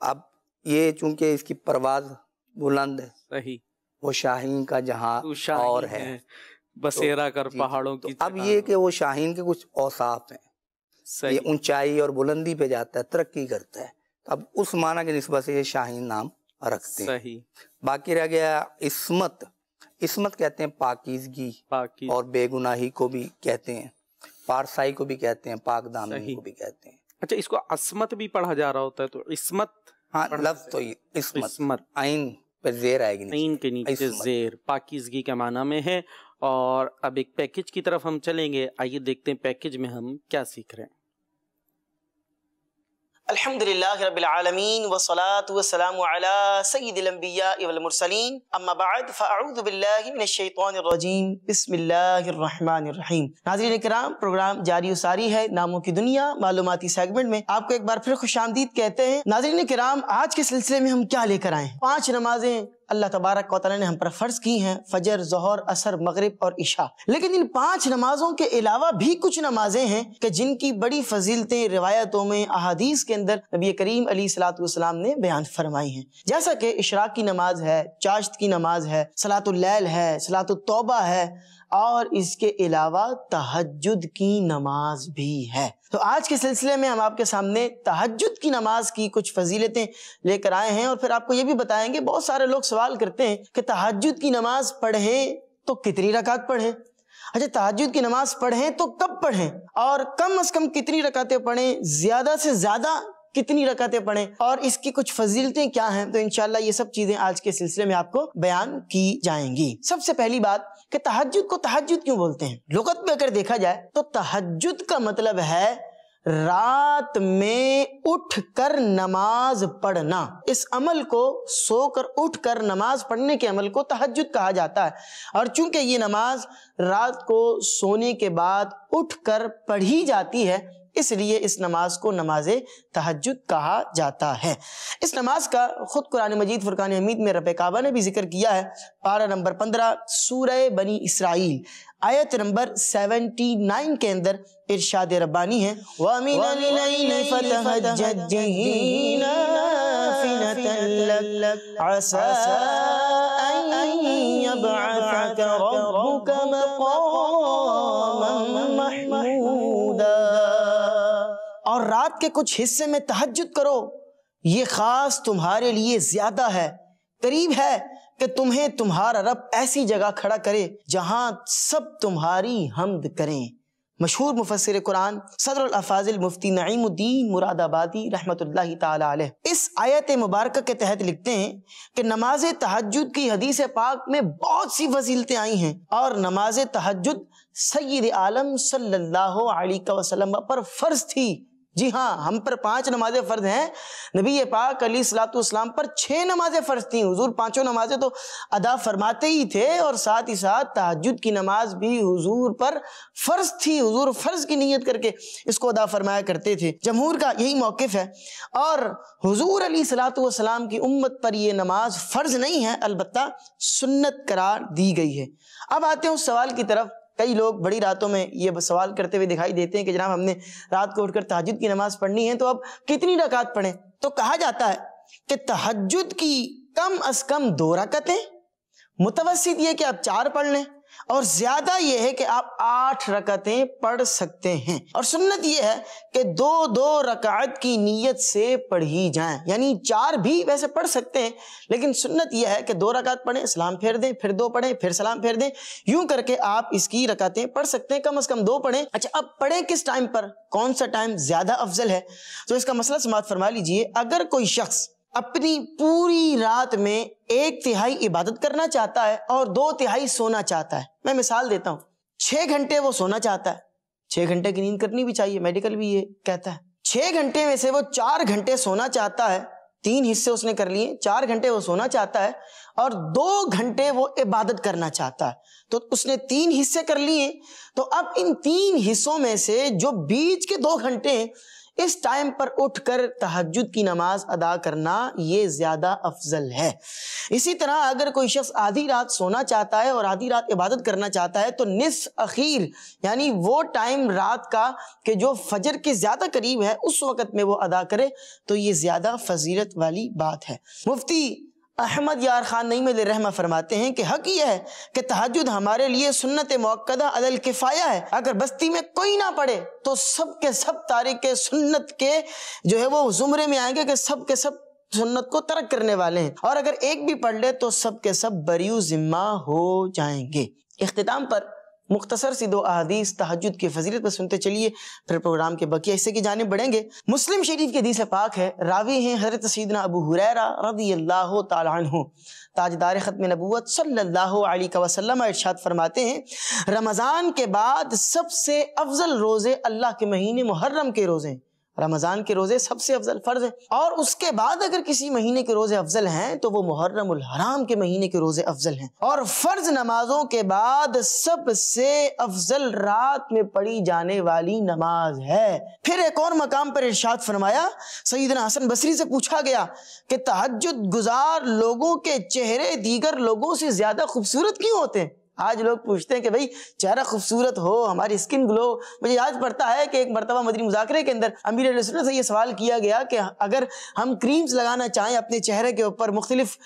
अब ये चूँकि इसकी परवाज बुलंद है सही। वो शाहीन का जहाँ तू शाहीन और है। बसेरा कर जी, पहाड़ों तो अब ये कि वो शाहीन के कुछ औसाफ हैं सही। ये ऊंचाई और बुलंदी पे जाता है तरक्की करता है तो अब उस माना के नस्बत से ये शाहीन नाम रखते हैं। सही। बाकी रह गया इस्मत। इस्मत कहते हैं पाकिजगी बाकी और बेगुनाही को भी कहते हैं पारसाई को भी कहते हैं पाक सही। को भी कहते हैं। अच्छा इसको असमत भी पढ़ा जा रहा होता है तो इसमत हाँ लफ्ज तो इसमत। आइन पर जेर आएगी आइन के नीचे जेर पाकिजगी के माना में है। और अब एक पैकेज की तरफ़ हम चलेंगे। आइए देखते हैं पैकेज में हम क्या सीख रहे हैं। अल्हम्दुलिल्लाह रब्बिल आलमीन वस्सलातु वस्सलामु अला सय्यिदिल अंबिया वल मुरसलीन अम्मा बाद फअऊज़ु बिल्लाहि मिनश शैतानिर रजीम बिस्मिल्लाहिर रहमानिर रहीम नाज़रीन किराम प्रोग्राम जारी सारी है नामों की दुनिया मालूमाती सेगमेंट में आपको एक बार फिर खुशामदीद कहते हैं नाज़रीन किराम आज के सिलसिले में हम क्या लेकर आए पाँच नमाजें अल्लाह तबारक व ने हम पर फ़र्ज़ की हैं, फजर, जहर, असर, मगरब और इशा। लेकिन इन पाँच नमाजों के अलावा भी कुछ नमाजें हैं कि जिनकी बड़ी फजीलतें, रिवायतों में, अहादीस के अंदर नबी करीम अली सलाम ने बयान फरमाई हैं। जैसा कि इशराक की नमाज़ है, चाश्त की नमाज़ है सलातुल्लैल है सलातुल तोबा है और इसके अलावा तहज्जुद की नमाज़ भी है। तो आज के सिलसिले में हम आपके सामने तहज्जुद की नमाज़ की कुछ फजीलतें लेकर आए हैं और फिर आपको ये भी बताएँगे, बहुत सारे लोग सवाल करते हैं कि तहज्जुद की नमाज़ पढ़ें तो कितनी रकात पढ़ें? अच्छा तहज्जुद की नमाज़ पढ़ें तो कब पढ़ें? और कम अज कम कितनी रकातें पढ़ें? ज़्यादा से ज़्यादा कितनी रकतें पढ़ें और इसकी कुछ फजीलतें क्या हैं तो इनशाला ये सब चीज़ें आज के सिलसिले में आपको बयान की जाएँगी। सबसे पहली बात कि तहज्जुद को तहज्जुद क्यों बोलते हैं? लुगत में अगर देखा जाए तो तहज्जुद का मतलब है रात में उठकर नमाज़ पढ़ना। इस अमल को सोकर उठकर नमाज़ पढ़ने के अमल को तहज्जुद कहा जाता है। और चूँकि ये नमाज़ रात को सोने के बाद उठकर पढ़ी जाती है इसलिए इस नमाज़ को नमाज़ तहजद कहा जाता है। इस नमाज़ का खुद कुरान मजीद, फुरकान हमीद में रब काबा ने भी ज़िक्र किया है। पारा नंबर पंद्रह, सूरह बनी इसराइल, आयत नंबर 79 के अंदर इरशाद रब्बानी है। और रात के कुछ हिस्से में तहजद करो। ये खास तुम्हारे लिए ज़्यादा है। करीब है कि तुम्हें तुम्हारा रब ऐसी जगह खड़ा करे जहाँ सब तुम्हारी हमद करें। मशहूर मुफसर कुरान सदर अफाजिल मुफ्ती नईमुद्दीन मुरादाबादी रहमतुल्लाह ताला इस आयत मुबारक के तहत लिखते हैं कि नमाज़ तहजद की हदीस पाक में बहुत सी वसीलतें आई हैं और नमाज़ तहजद सैद आलम सल्लल्लाहु अलैहि पर फ़र्ज़ थी। जी हाँ हम पर पाँच नमाजें फ़र्ज़ हैं। नबी पाक अली सलातम पर छह नमाजें फ़र्ज़ थी। हुजूर पाँचों नमाजें तो अदा फरमाते ही थे और साथ ही साथ तहजद की नमाज़ भी हुजूर पर फ़र्ज़ थी। हुजूर फ़र्ज़ की नीयत करके इसको अदा फरमाया करते थे। जमहूर का यही मौकफ है। और हुजूर अली सलाम की उम्मत पर यह नमाज़ फ़र्ज़ नहीं है, अलबत्ता सुन्नत करार दी गई है। अब आते हैं उस सवाल की तरफ़। कई लोग बड़ी रातों में ये सवाल करते हुए दिखाई देते हैं कि जनाब, हमने रात को उठकर तहजद की नमाज़ पढ़नी है तो अब कितनी रकात पढ़ें? तो कहा जाता है कि तहजद की कम अज कम दो रकतें मुतवसित ये कि आप चार पढ़ लें। और ज़्यादा यह है कि आप आठ रकतें पढ़ सकते हैं। और सुन्नत यह है कि दो दो रकात की नीयत से पढ़ी जाए। यानी चार भी वैसे पढ़ सकते हैं, लेकिन सुन्नत यह है कि दो रकात पढ़ें, सलाम फेर दें, फिर दो पढ़ें, फिर सलाम फेर दें। यूँ करके आप इसकी रकातें पढ़ सकते हैं, कम अज कम दो पढ़ें। अच्छा अब पढ़ें किस टाइम पर? कौन सा टाइम ज़्यादा अफजल है? तो इसका मसला समात फरमा लीजिए। अगर कोई शख्स अपनी पूरी रात में एक तिहाई इबादत करना चाहता है और दो तिहाई सोना चाहता है। मैं मिसाल देता हूँ। छह घंटे वो सोना चाहता है। छह घंटे की नींद करनी भी चाहिए, मेडिकल भी ये कहता है। छह घंटे में से वो चार घंटे सोना चाहता है। तीन हिस्से उसने कर लिए, चार घंटे वो सोना चाहता है और दो घंटे वो इबादत करना चाहता है। तो उसने तीन हिस्से कर लिए। तो अब इन तीन हिस्सों में से जो बीच के दो घंटे इस टाइम पर उठकर तहजद की नमाज़ अदा करना ये ज़्यादा अफजल है। इसी तरह अगर कोई शख्स आधी रात सोना चाहता है और आधी रात इबादत करना चाहता है तो निस अखीर, यानी वो टाइम रात का कि जो फजर के ज़्यादा करीब है, उस वक़्त में वो अदा करे तो ये ज़्यादा फजीलत वाली बात है। मुफ्ती अहमद यार खान नहीं में रहमा फरमाते हैं कि हक यह है कि तहजद हमारे लिए सुन्नत मौकदा अदल किफ़ाया है। अगर बस्ती में कोई ना पढ़े तो सब के सब तारीख सुन्नत के जो है वो जुमरे में आएँगे कि सब के सब सुन्नत को तर्क करने वाले हैं। और अगर एक भी पढ़ ले तो सब के सब बरियो जिम्मा हो जाएँगे। इख्ताम पर मुख्तसर सी दो अदीस तहजद की फजीलत पर सुनते चलिए, फिर प्रोग्राम के बकिया हिस्से की जाने बढ़ेंगे। मुस्लिम शरीफ के हदीस पाक है, रावी हैं हज़रत सीदना अबू हुरैरा रदी अल्लाह तु ताजदार ख़त्म नबूत सल्लल्लाहु अलैहि फरमाते हैं, रमज़ान के बाद सबसे अफजल रोज़े अल्लाह के महीने मुहर्रम के रोज़े रमज़ान के रोज़े सबसे अफजल फ़र्ज़ है। और उसके बाद अगर किसी महीने के रोज़े अफजल हैं तो वो मुहर्रम उल हराम के महीने के रोज़े अफजल हैं। और फ़र्ज़ नमाजों के बाद सबसे अफजल रात में पढ़ी जाने वाली नमाज़ है। फिर एक और मकाम पर इर्शाद फरमाया, सईदना हसन बसरी से पूछा गया कि तहजद गुजार लोगों के चेहरे दीगर लोगों से ज़्यादा खूबसूरत क्यों होते हैं? आज लोग पूछते हैं कि भाई चेहरा खूबसूरत हो, हमारी स्किन ग्लो मुझे याद पड़ता है कि एक मरतबा मदनी मुजाकरे के अंदर अमीर से ये सवाल किया गया कि अगर हम क्रीम्स लगाना चाहें अपने चेहरे के ऊपर मुख्तलिफ़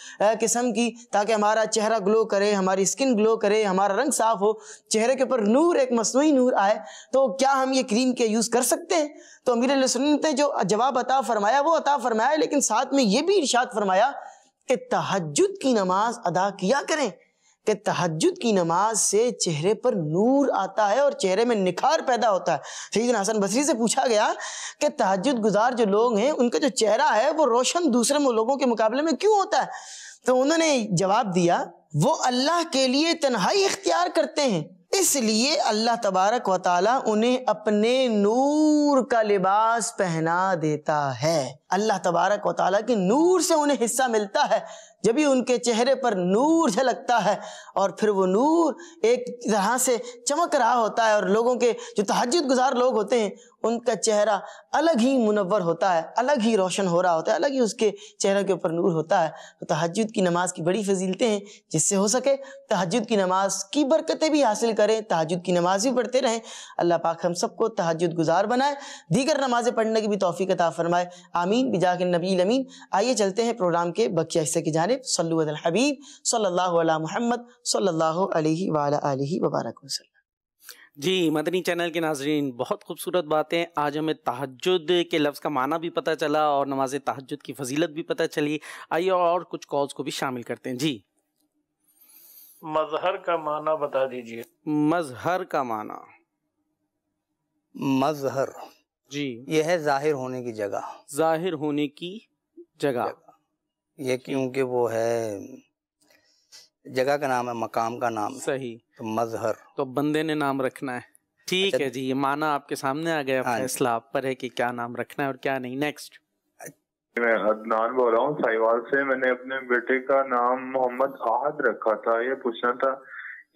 किस्म की, ताकि हमारा चेहरा ग्लो करे, हमारी स्किन ग्लो करे, हमारा रंग साफ़ हो, चेहरे के ऊपर नूर, एक मसनू नूर आए तो क्या हम ये क्रीम के यूज़ कर सकते हैं? तो अमीर ने जो जवाब अता फरमाया, वो अता फरमाया, लेकिन साथ में ये भी इर्शाद फरमाया कि तहजद की नमाज़ अदा किया करें। कि तहजद की नमाज़ से चेहरे पर नूर आता है और चेहरे में निखार पैदा होता है। सईद हसन बसरी से पूछा गया कि तहजद गुजार जो लोग हैं, उनका जो चेहरा है, वो रोशन दूसरे लोगों के मुकाबले में क्यों होता है? तो उन्होंने जवाब दिया, वो अल्लाह के लिए तन्हाई इख्तियार करते हैं। इसलिए अल्लाह तबारक व उन्हें अपने नूर का लिबास पहना देता है। अल्लाह तबारक व के नूर से उन्हें हिस्सा मिलता है। जब भी उनके चेहरे पर नूर झलकता है और फिर वो नूर एक तरह से चमक रहा होता है और लोगों के जो तहजद गुजार लोग होते हैं उनका चेहरा अलग ही मुनवर होता है, अलग ही रोशन हो रहा होता है, अलग ही उसके चेहरे के ऊपर नूर होता है। तो तहजद की नमाज़ की बड़ी फजीलतें हैं जिससे हो सके तहजद की नमाज़ की बरकतें भी हासिल करें तहजद की नमाज़ भी पढ़ते रहें। अल्लाह पाक हम सबको तहजद गुजार बनाए, दीगर नमाज़ें पढ़ने की भी तोफ़ी अता फरमाए। आमीन बिजा के नबी अमीन। आइए चलते हैं प्रोग्राम के बकिया हिस्से की जानब। सल्लु हबीब मोहम्मद, सल्लल्लाहु अलैहि वबारक वसल्लम। जी मदनी चैनल के नाजरीन बहुत खूबसूरत बातें। आज हमें तहजद के लफ्ज़ का माना भी पता चला और नमाज़ तहजद की फजीलत भी पता चली। आइए और कुछ कॉल्स को भी शामिल करते हैं। जी। मजहर का माना बता दीजिए। मजहर का माना। मजहर। जी। ये है ज़ाहिर होने की जगह। ज़ाहिर होने की जगह। ये क्योंकि वो है जगह का नाम है मकाम का नाम सही। तो मजहर। तो बंदे ने नाम रखना है। ठीक अच्छा, है जी ये माना आपके सामने आ गया हाँ फैसला आप पर है कि क्या नाम रखना है और क्या नहीं। नेक्स्ट मैं अदनान बोल रहा हूँ साहिवाल से मैंने अपने बेटे का नाम मोहम्मद आहद रखा था। ये पूछना था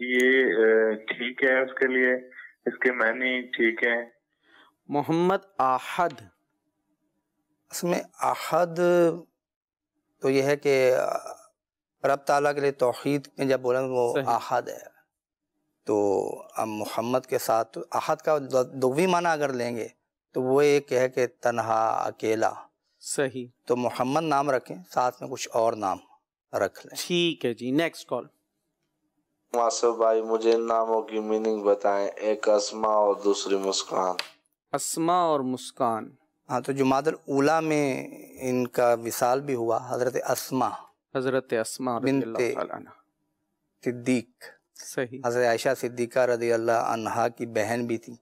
ये ठीक है उसके लिए? इसके मैंने ठीक है। मोहम्मद आहद। इसमें आहद तो यह है कि रब ताला के लिए तोहहीद में जब बोला वो आहद है। तो अब मोहम्मद के साथ आहद का दोवी माना अगर लेंगे तो वो एक है कि तनहा अकेला। सही। तो मोहम्मद नाम रखें साथ में कुछ और नाम रख लें। ठीक है जी नेक्स्ट कॉल मासुफ भाई मुझे नामों की मीनिंग बताएँ एक असमा और दूसरी मुस्कान। अस्मा और मुस्कान। हाँ तो जुमादल उला में इनका विसाल भी हुआ हज़रत अस्मा। हज़रत अस्मा सिद्दीक। सही। हज़रत आयशा सिद्दीका रदी अल्लाह अनहा की बहन भी थी।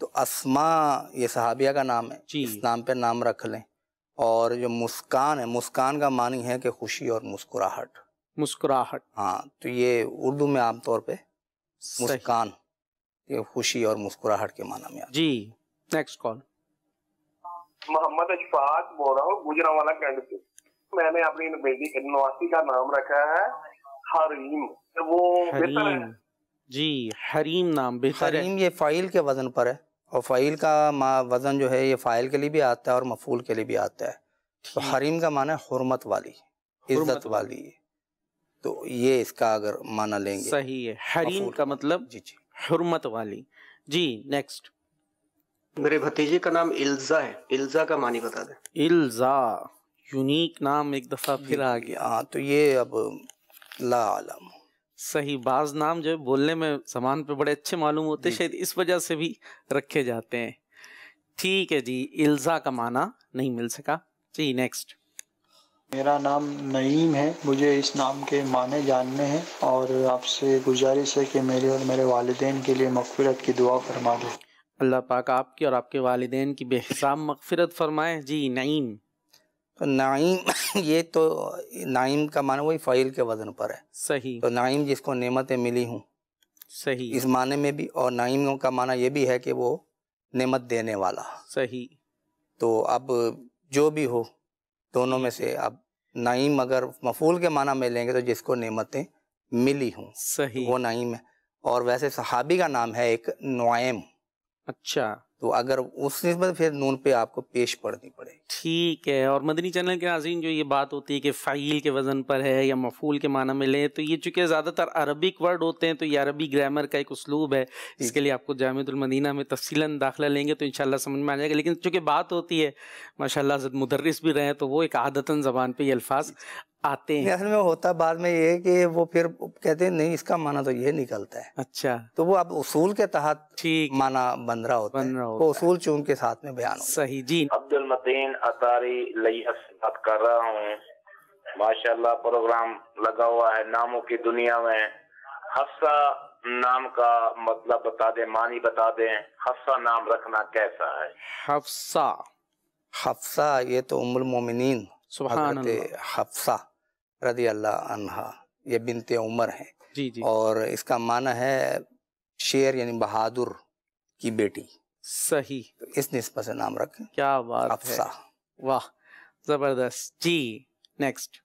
तो अस्मा ये सहाबिया का नाम है। इस नाम पे नाम रख लें। और जो मुस्कान है मुस्कान का मानी है कि खुशी और मुस्कुराहट। मुस्कुराहट। हाँ तो ये उर्दू में आमतौर पे मुस्कान ये खुशी और मुस्कुराहट के माना में जी नेक्स्ट कॉल मोहम्मद अशफाक बोल रहा हूँ गुजरावाला कैंड से। मैंने अपनी बेटी नवासी का नाम रखा है हरीम। तो वो बेहतर है। जी हरीम नाम बेहतर हरीम ये फ़ाइल के वज़न पर है और फ़ाइल का वज़न जो है ये फ़ाइल के लिए भी आता है और मफूल के लिए भी आता है। तो हरीम का माना है हुरमत वाली इज़्ज़त वाली। तो ये इसका अगर माना लेंगे सही है। हरीम का मतलब जी जी। हुरमत वाली। जी नेक्स्ट मेरे भतीजे का नाम इल्जा है। इल्जा का मानी बता दें। इल्जा। यूनिक नाम एक दफ़ा फिर आ गया। हाँ तो ये अब ला आलम। सही बाज नाम जो बोलने में सामान पे बड़े अच्छे मालूम होते शायद इस वजह से भी रखे जाते हैं। ठीक है जी इल्जा का माना नहीं मिल सका। जी नेक्स्ट मेरा नाम नईम है मुझे इस नाम के माने जानने हैं और आपसे गुजारिश है कि मेरे और मेरे वालदेन के लिए मगफिरत की दुआ फरमा दें। अल्लाह पाक आपकी और आपके वालदेन की बेहसाब मगफिरत फरमाए। जी नईम। तो नाइम ये तो नाइम का माना वही फ़ाइल के वज़न पर है। सही। तो नाइम जिसको नेमतें मिली हूँ सही। इस माने में भी और नाइम का माना ये भी है कि वो नेमत देने वाला। सही। तो अब जो भी हो दोनों में से अब नाइम अगर मफूल के माना में लेंगे तो जिसको नेमतें मिली हूँ सही। वो नाइम है। और वैसे सहाबी का नाम है एक नुआम अच्छा। तो अगर उस नस्बत फिर नून पे आपको पेश पड़नी पड़ेगी। ठीक है, और मदनी चैनल के नाजीन जो ये बात होती है कि फ़ाइल के वज़न पर है या मफूल के माना में लें तो ये चूँकि ज़्यादातर अरबिक वर्ड होते हैं तो ये अरबी ग्रामर का एक उसलूब है। इसके लिए आपको जामतुलमदीना में तफसीला दाखिला लेंगे तो इंशाल्लाह समझ में आ जाएगा। लेकिन चूँकि बात होती है, माशाल्लाह मुदर्रिस भी रहे तो वो एक आदतन ज़बान पर ये अल्फाज आते हैं। असल में होता बाद में ये है कि वो फिर कहते हैं नहीं इसका माना तो ये निकलता है। अच्छा। तो वो अब उसूल के तहत ठीक। माना बन रहा होता बन है। रहा वो उसूल चून के साथ में बयान सही जी। अब्दुल मतीन अतारी लैया बात कर रहा हूँ। माशाल्लाह प्रोग्राम लगा हुआ है नामों की दुनिया में। हफ्सा नाम का मतलब बता दे मानी बता दे हफ्सा नाम रखना कैसा है? हफ्सा। हफ्सा ये तो उम्मुल मोमिनीन। सुभान हज़रत हफ्सा रदी अल्लाह अनहा ये बिनते उमर हैं। जी जी। और इसका माना है शेर यानी बहादुर की बेटी। सही। तो इस निस्बत से नाम रखें। क्या बात हफ्सा। है वाह ज़बरदस्त। जी नेक्स्ट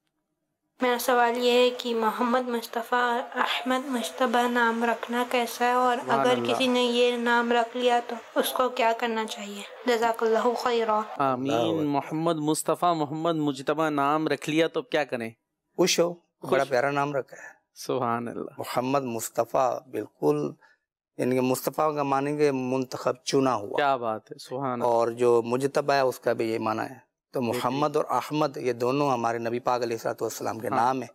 मेरा सवाल ये है कि मोहम्मद मुस्तफ़ा अहमद मुशतबा नाम रखना कैसा है? और अगर किसी ने ये नाम रख लिया तो उसको क्या करना चाहिए? खैरा। आमीन। मोहम्मद मुस्तफ़ा मोहम्मद मुजतबा नाम रख लिया तो क्या करें? खुश हो। बड़ा प्यारा नाम रखा है। सुभान अल्लाह। मोहम्मद मुस्तफ़ा बिल्कुल यानी कि मुस्तफ़ा का मानेंगे मुंतखब चुना हुआ। क्या बात है सुभान और जो मुजतबा है उसका भी ये माना है। तो मोहम्मद और अहमद ये दोनों हमारे नबी पाक अलैहिस्सलाम के हाँ। नाम है।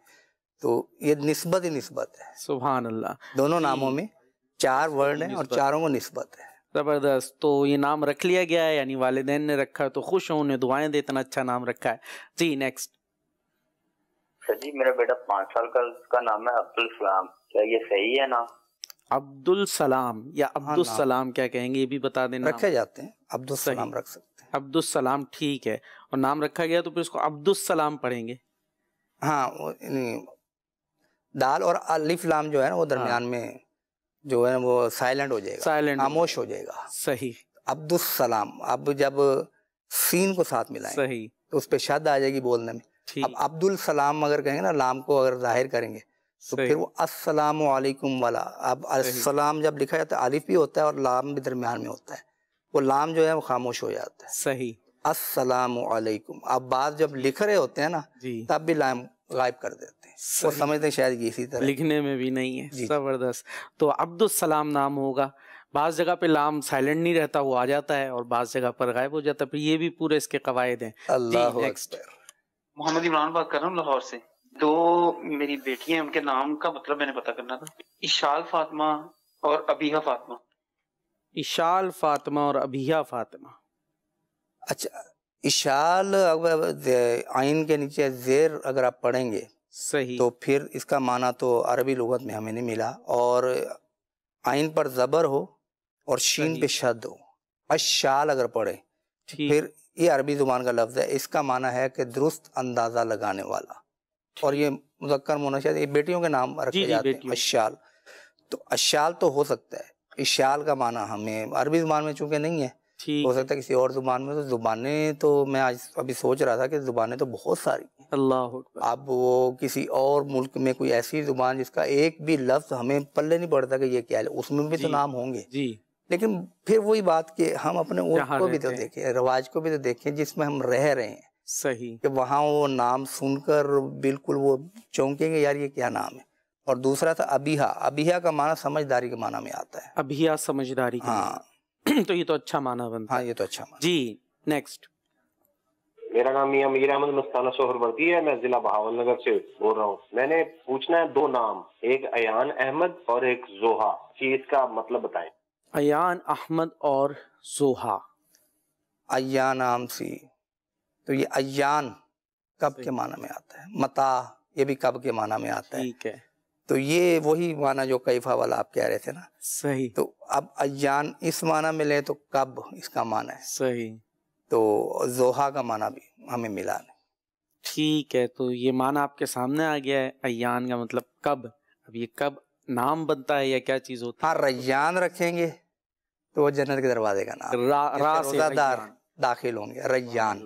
तो ये नस्बत ही निस्बत है। सुभान अल्लाह दोनों नामों में चार वर्ड है और चारों को नस्बत है। ज़बरदस्त। तो ये नाम रख लिया गया है यानी वालिदैन ने रखा है तो खुश हो उन्हें दुआएँ दे इतना अच्छा नाम रखा है। जी नेक्स्ट सर जी मेरा बेटा पाँच साल का उसका नाम है अब्दुल सलाम। क्या ये सही है ना अब्दुल सलाम या अब्दुल सलाम क्या कहेंगे ये भी बता देना। रखे जाते हैं। अब्दुल सलाम रख सकते हैं अब्दुल सलाम ठीक है। और नाम रखा गया तो फिर उसको अब्दुल सलाम पढ़ेंगे। हाँ दाल और अलिफ लाम जो है ना वो दरमियान हाँ। में जो है वो साइलेंट हो जाएगा। साइलेंट खामोश हो जाएगा। सही। अब्दुल सलाम अब जब सीन को साथ मिलाएँ सही। तो उस पर शद आ जाएगी बोलने में। अब अब्दुल सलाम अगर कहेंगे ना लाम को अगर ज़ाहिर करेंगे तो फिर वो वालेकुम वाला अब अस्सलाम जब लिखा जाता है अलिफ भी होता है और लाम भी दरमियान में होता है। वो लाम जो है वो खामोश हो जाता है। सही। अस्सलाम वालेकुम अब बात जब लिख रहे होते हैं ना जी। तब भी लाम गायब कर देते हैं। वो समझते हैं शायद इसी तरह। लिखने में भी नहीं है। ज़बरदस्त। तो अब्दुल सलाम नाम होगा। बाज़ जगह पे लाम साइलेंट नहीं रहता वो आ जाता है और बाज़ जगह पर गायब हो जाता है। ये भी पूरे इसके कवायद हैं। अल्लाह मोहम्मद इमरान बात कर रहा हूँ लाहौर से। दो मेरी बेटियाँ उनके नाम का मतलब मैंने पता करना था। इशाल फातिमा और अबीहा फातिमा। इशाल फातिमा और अबिया फातिमा। अच्छा इशाल अगर आइन के नीचे जेर अगर आप पढ़ेंगे सही। तो फिर इसका माना तो अरबी लुगत में हमें नहीं मिला। और आइन पर जबर हो और शीन पे शद हो अशाल अगर पढ़े फिर ये अरबी ज़ुबान का लफ्ज है। इसका माना है कि दुरुस्त अंदाज़ा लगाने वाला। और ये मुजक्कर मुनशद ये बेटियों के नाम रखे जाते हैं अशाल। तो अशाल तो हो सकता है इशाल का माना हमें। अरबी ज़ुबान में चूँकि नहीं है हो सकता है किसी और ज़ुबान में तो जुबानें तो मैं आज अभी सोच रहा था कि जुबानें तो बहुत सारी हैं। अल्लाह अब वो किसी और मुल्क में कोई ऐसी ज़ुबान जिसका एक भी लफ्ज हमें पल्ले नहीं पड़ता कि ये क्या है उसमें भी तो नाम होंगे। जी। लेकिन फिर वही बात कि हम अपने उर्फ़ को भी तो। देखें रिवाज को भी तो देखें जिसमें हम रह रहे हैं। सही। कि वहाँ वो नाम सुनकर बिल्कुल वो चौंकेंगे यार ये क्या नाम है? और दूसरा था अबिहा अबिहा का माना समझदारी के माना में आता है। अभिया समझदारी हाँ। तो ये तो अच्छा माना बनता हाँ ये तो अच्छा माना। जी नेक्स्ट मेरा नाम मियाँ मीर अहमद मस्ताना सोहरवर्दी है मैं जिला बहावल नगर से बोल रहा हूँ। मैंने पूछना है दो नाम एक अयान अहमद और एक जोहा। जी इसका मतलब बताएँ। अयान अहमद और जोहा। अयान नाम सी। तो ये अयान कब के माना में आता है? मता ये भी कब के माना में आता है? ठीक है। तो ये वही माना जो कैफा वाला आप कह रहे थे ना? सही। तो अब अयान इस माना में ले तो कब इसका माना है? सही। तो जोहा का माना भी हमें मिला नहीं। ठीक है तो ये माना आपके सामने आ गया है अयान का मतलब कब? अब ये कब नाम बनता है या क्या चीज़ होती हाँ? रैयान रखेंगे तो वो जन्नत के दरवाजे का नाम। रा- रा से रैयान। दाखिल होंगे रैयान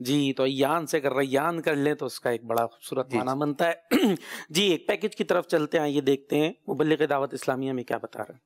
जी तो यान से अगर रैयान कर ले तो उसका एक बड़ा खूबसूरत माना बनता है। जी एक पैकेज की तरफ़ चलते हैं ये देखते हैं मुबलिक दावत इस्लामिया में क्या बता रहे हैं।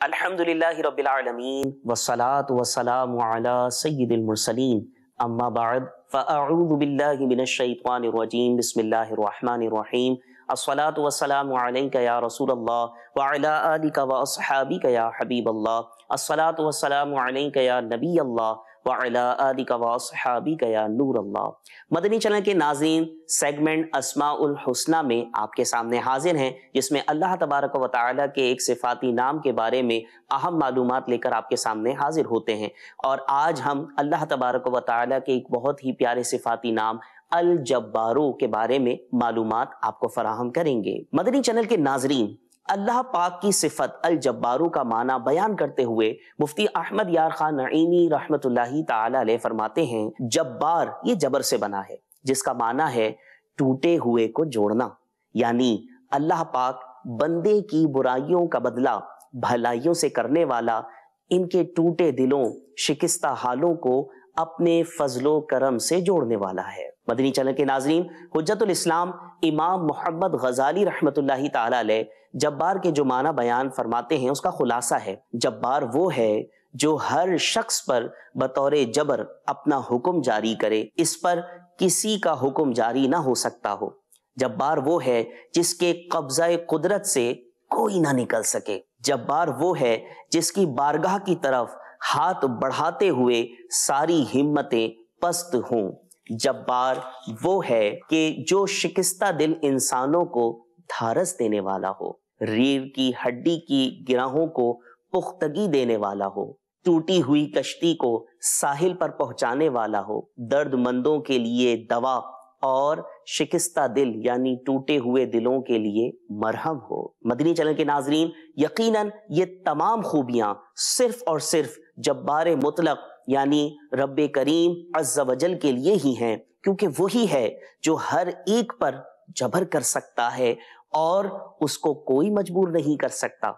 अल्हम्दुलिल्लाहि रब्बिल आलमीन वस्सलातु वस्सलामु अला सय्यिदिल मुरसलीन। अम्मा बाद फ़अऊज़ु बिल्लाहि मिनश शैतानिर रजीम बिस्मिल्लाहिर रहमानिर रहीम। अस्सलातु वस्सलामु अलैका या रसूलल्लाह व अला आलिका व अस्हाबिका या हबीबल्लाह। अस्सलातु वस्सलामु अलैका या नबीयल्लाह। व अला आलिका व अस्हाबिका या नूरल्लाह। मदनी चैनल के नाज़रीन, सेगमेंट अस्माउल हुस्ना में आपके सामने हाजिर हैं, जिसमें अल्लाह तबारक व ताला के एक सिफाती नाम के बारे में अहम मालूम लेकर आपके सामने हाजिर होते हैं। और आज हम अल्लाह तबारक व ताला के एक बहुत ही प्यारे सिफाती नाम अल जब्बारो के बारे में मालूम आपको फराहम करेंगे। मदनी चैनल के नाजरीन अल्लाह पाक की सिफत अल जब्बारो का माना बयान करते हुए मुफ्ती अहमद यार खान नईमी रहमतुल्लाहि ताला फरमाते हैं, जब्बार ये जबर से बना है, जिसका माना है टूटे हुए को जोड़ना। यानी अल्लाह पाक बंदे की बुराइयों का बदला, भलाइयों से करने वाला इनके टूटे दिलों, शिकस्ता हालों को अपने फजलो करम से जोड़ने वाला है। मदनी चैनल के नाजरीन, हुज्जतुल इस्लाम, इमाम मोहम्मद गजाली रहमतुल्लाहि ताला जब्बार के जो माना बयान फरमाते हैं, उसका खुलासा है। जब्बार वो है जो हर शख्स पर बतौर जबर अपना हुक्म जारी करे। इस पर किसी का हुक्म जारी ना हो सकता हो। जब्बार वो है जिसके कब्जा कुदरत से कोई ना निकल सके। जब्बार वो है जिसकी बारगाह की तरफ़ हाथ बढ़ाते हुए सारी हिम्मतें पस्त हों। जब्बार वो है कि जो शिकस्ता दिल इंसानों को धारस देने वाला हो, रीढ़ की हड्डी की गिराहों को पुख्तगी देने वाला हो, टूटी हुई कश्ती को साहिल पर पहुँचाने वाला हो, दर्दमंदों के लिए दवा और शिकस्ता दिल यानी टूटे हुए दिलों के लिए मरहम हो। मदनी चैनल के नाजरीन, यकीनन ये तमाम खूबियाँ सिर्फ़ और सिर्फ़ जब्बार मुतलक, यानी रब करीम अज्जवजल के लिए ही हैं, क्योंकि वही है जो हर एक पर जबर कर सकता है और उसको कोई मजबूर नहीं कर सकता।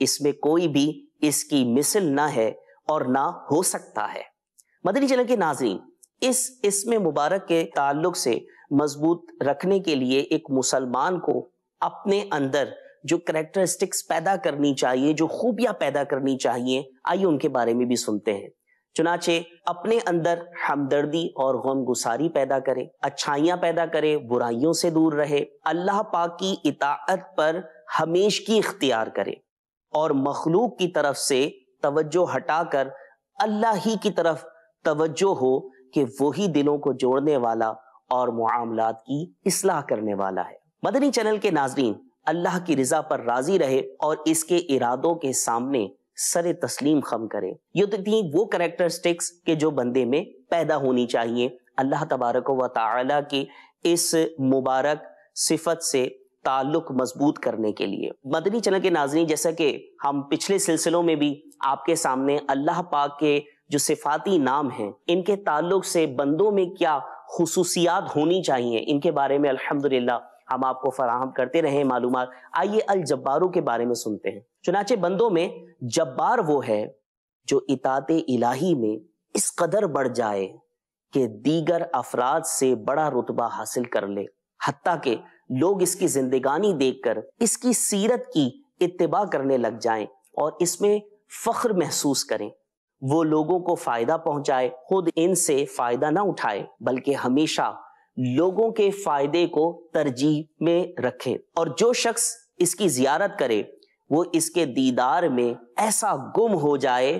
इसमें कोई भी इसकी मिसल ना है और ना हो सकता है। मदनी चैनल के नाजरीन, इस इसमें मुबारक के ताल्लुक से मज़बूत रखने के लिए एक मुसलमान को अपने अंदर जो करेक्टरिस्टिक्स पैदा करनी चाहिए, जो खूबियाँ पैदा करनी चाहिए, आइए उनके बारे में भी सुनते हैं। चुनाचे अपने अंदर हमदर्दी और गम गुसारी पैदा करे, अच्छाइयाँ पैदा करे, बुराइयों से दूर रहे, अल्लाह पाक की इताअत पर हमेश की इख्तियार करे और मखलूक की तरफ़ से तवज्जो हटाकर अल्लाह ही की तरफ़ तवज्जो हो कि वही दिलों को जोड़ने वाला और मामलात की इसलाह करने वाला है। मदनी चैनल के नाजरीन अल्लाह की रजा पर राज़ी रहे और इसके इरादों के सामने सर तस्लीम खम करे। ये तो थी वो करेक्टरिस्टिक्स के जो बंदे में पैदा होनी चाहिए। अल्लाह तबारक व ताला की इस मुबारक सिफत से ताल्लुक मज़बूत करने के लिए। मदनी चैनल के नाजरीन, जैसा कि हम पिछले सिलसिलों में भी आपके सामने अल्लाह पाक के जो सिफाती नाम हैं, इनके ताल्लुक से बंदों में क्या खसूसियात होनी चाहिए, इनके बारे में अल्हम्दुलिल्लाह हम आपको फराहम करते रहे मालूम आइए अल जब्बारों के बारे में सुनते हैं। चुनाचे बंदों में जब्बार वो है जो इतात इलाही में इस कदर बढ़ जाए कि दीगर अफराद से बड़ा रुतबा हासिल कर ले। हती के लोग इसकी जिंदगानी देखकर, इसकी सीरत की इतबा करने लग जाएँ और इसमें फख्र महसूस करें। वो लोगों को फ़ायदा पहुँचाए, खुद इनसे फ़ायदा ना उठाए, बल्कि हमेशा लोगों के फ़ायदे को तरजीह में रखे और जो शख्स इसकी जियारत करे, वो इसके दीदार में ऐसा गुम हो जाए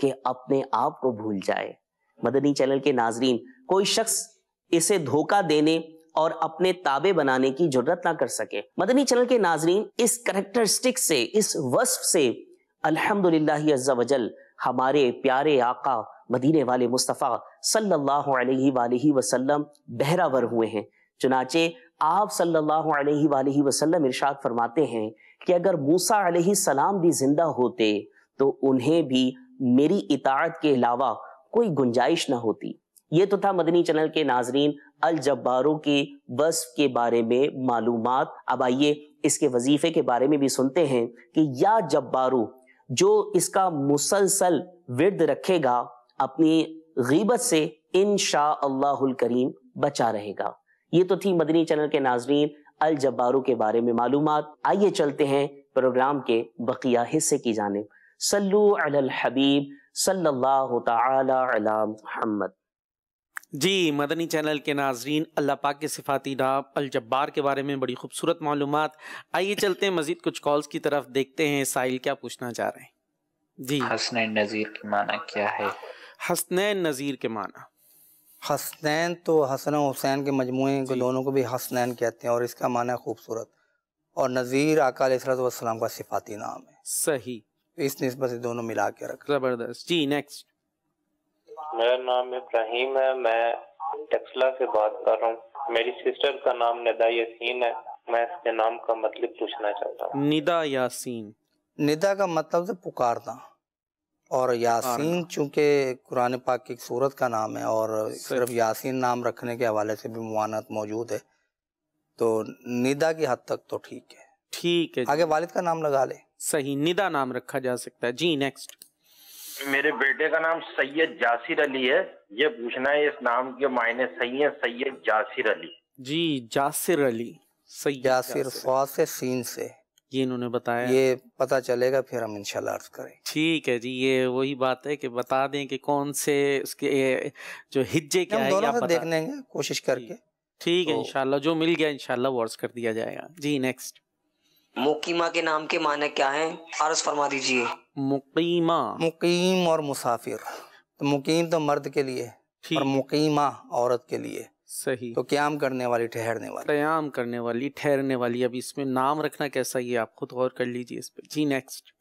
कि अपने आप को भूल जाए। मदनी चैनल के नाजरीन, कोई शख्स इसे धोखा देने और अपने ताबे बनाने की ज़रूरत ना कर सके। मदनी चैनल के नाजरीन, इस करेक्टरिस्टिक से, इस वस्फ से, अल्हम्दुलिल्लाह वजल, हमारे प्यारे आका मदीने वाले मुस्तफ़ा सल्लल्लाहु अलैहि वसल्लम बहरावर हुए हैं। चुनाचे आप सल्लल्लाहु अलैहि वसल्लम इरशाद फरमाते हैं कि अगर मूसा सलाम भी ज़िंदा होते तो उन्हें भी मेरी इताअत के अलावा कोई गुंजाइश ना होती। ये तो था मदनी चैनल के नाजरीन अल जब्बारों की वस्फ के बारे में मालूमात। अब आइए इसके वजीफे के बारे में भी सुनते हैं कि या जब्बारू, जो इसका मुसलसल विरद रखेगा अपनी गीबत से इन करीम बचा रहेगा। ये तो थी मदनी चैनल के नाजरीन अल जब्बारू के बारे में मालूम आइए चलते हैं प्रोग्राम के बकिया हिस्से की जानब। सल्लु अलल हबीब सल्लल्लाहु ताला अला मुहम्मद। जी मदनी चैनल के नाजरीन अल्लाह पाक के सिफाती नाम अल जब्बार के बारे में बड़ी खूबसूरत मालूम आइए चलते हैं मजीद कुछ कॉल्स की तरफ़ देखते हैं साहिल क्या पूछना चाह रहे हैं। जी। हसन नज़ीर के माना क्या है? हसनैन नज़ीर के माना। हसनैन तो हसन हुसैन के मजमू को दोनों को भी हसनैन कहते हैं और इसका माना है खूबसूरत। और नज़ीर आकाम का सिफाती नाम है। सही। इस नस्बत से दोनों मिला के रख। ज़बरदस्त। जी नेक्स्ट मेरा नाम इब्राहिम है मैं टेक्सला से बात कर रहा हूँ। मेरी सिस्टर का नाम निदा यासीन है। मैं इसके नाम का मतलब पूछना चाहता हूँ। निदा यासीन। निदा का मतलब से पुकारना और यासीन चूँकि कुरान पाक की सूरत का नाम है और सिर्फ़ यासीन नाम रखने के हवाले से भी मुआनत मौजूद है तो निदा की हद तक तो ठीक है। ठीक है आगे वालिद का नाम लगा ले। सही निदा नाम रखा जा सकता है। जी नेक्स्ट मेरे बेटे का नाम सैयद जासिर अली है। ये पूछना है इस नाम के मायने सही है सैयद जासिर अली। जी जासिर अली। सैयद जासिर से सीन से। ये इन्होंने बताया। ये पता चलेगा फिर हम इंशाल्लाह अर्ज़ करें। ठीक है जी ये वही बात है कि बता दें कि कौन से उसके जो हिज्जे क्या हम है दोनों से देख लेंगे कोशिश करके। ठीक है तो- इंशाल्लाह जो मिल गया इंशाल्लाह वो अर्ज़ कर दिया जाएगा। जी नेक्स्ट मुकीमा के नाम के माने क्या हैं? अर्ज़ फरमा दीजिए। मुकीमा। मुकीम और मुसाफिर। तो मुकीम तो मर्द के लिए और मुकीमा औरत के लिए। सही। तो क्याम करने वाली ठहरने वाली। कयाम करने वाली ठहरने वाली। अब इसमें नाम रखना कैसा ये आप खुद गौर कर लीजिए इस पर जी नेक्स्ट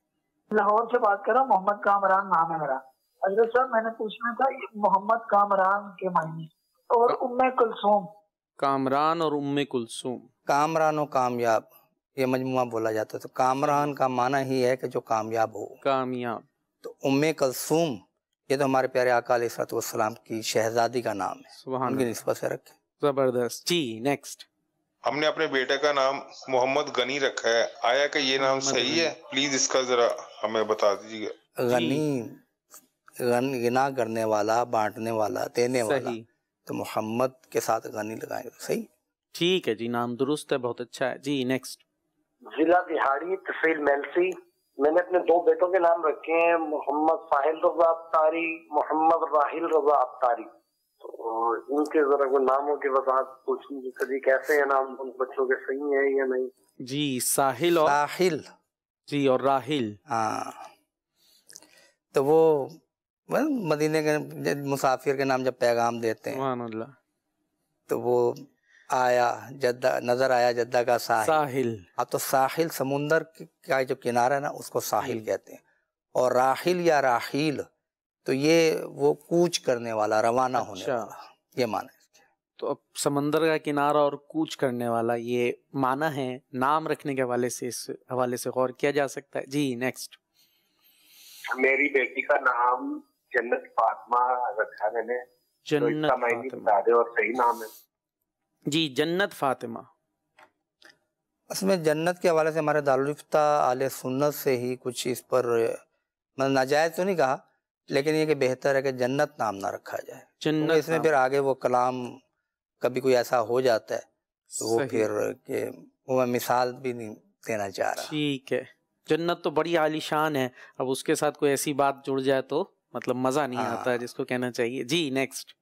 लाहौर से बात कर रहा हूँ मोहम्मद कामरान नाम है मेरा। हज़रत साहब मैंने पूछना था मोहम्मद कामरान के मायने और उम्मे कुलसूम। कामरान और उम्मे कुलसूम। कामरान और कामयाब ये मजमुआ बोला जाता है। तो कामरान का माना ही है कि जो कामयाब हो। कामयाब। तो उम्मे कलसूम ये तो हमारे प्यारे आका सलाम की शहजादी का नाम है। सुभान उनकी निस्बत से रखे। ज़बरदस्त। जी नेक्स्ट हमने अपने बेटे का नाम मोहम्मद गनी रखा है। आया कि ये नाम सही है? प्लीज़ इसका जरा हमें बता दीजिए गनी गन गिना करने वाला बांटने वाला देने वाला। सही। तो मोहम्मद के साथ गनी लगाएँगे तो सही? ठीक है जी नाम दुरुस्त है बहुत अच्छा है। जी नेक्स्ट जिला दिहाड़ी तहसील मेलसी। मैंने अपने दो बेटों के नाम रखे हैं मोहम्मद साहिल रजा अफ्तारी मोहम्मद राहिल रजा अफ्तारी। तो इनके जरा को नामों की वजाहत पूछनी जी कैसे हैं नाम उन बच्चों के सही है या नहीं? जी साहिल और राहिल जी और राहिल। हाँ। तो वो मदीने के मुसाफिर के नाम जब पैगाम देते हैं तो वो आया जद्दा नज़र आया जद्दा का साहिल। साहिल। अब तो साहिल समुंदर का जो किनारा है ना उसको साहिल कहते हैं। और राहिल या राहिल तो ये वो कूच करने वाला रवाना होने अच्छा। वाला ये माना तो अब समंदर का किनारा और कूच करने वाला ये माना है नाम रखने के हवाले से इस हवाले से गौर किया जा सकता है। जी नेक्स्ट मेरी बेटी का नाम जन्नत फातिमा रखा मैंने। तो जन्नत दे और सही नाम है। जी जन्नत फातिमा। उसमें जन्नत के हवाले से हमारे दारुलफ्ता आल सुन्नत से ही कुछ इस पर मतलब नाजायज तो नहीं कहा लेकिन ये कि बेहतर है कि जन्नत नाम ना रखा जाए। जन्नत इसमें फिर आगे वो कलाम कभी कोई ऐसा हो जाता है तो वो फिर कि वो मैं मिसाल भी नहीं देना चाह रहा। ठीक है। जन्नत तो बड़ी आलीशान है। अब उसके साथ कोई ऐसी बात जुड़ जाए तो मतलब मज़ा नहीं आता है जिसको कहना चाहिए। जी नेक्स्ट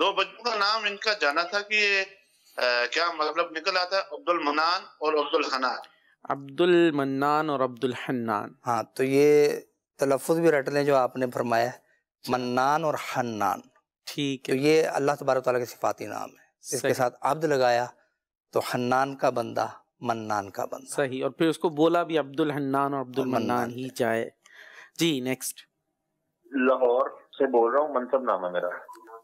दो बच्चों का नाम इनका जाना था कि ये क्या मतलब निकल आता है? अब्दुल मनान और अब्दुल हनान। अब्दुल मन्नान और अब्दुल हन्नान। हाँ तो ये तलफ़ुज भी रट लें जो आपने फरमाया मन्नान और हन्नान। ठीक है। तो ये अल्लाह तबारक ताला के सिफाती नाम है। इसके साथ अब्द लगाया तो हन्नान का बंदा मन्नान का बंदा। सही और फिर उसको बोला भी अब्दुल हन्नान और अब्दुल मन्नान ही जाए। जी नेक्स्ट लाहौर से बोल रहा हूँ मनसब नाम है मेरा।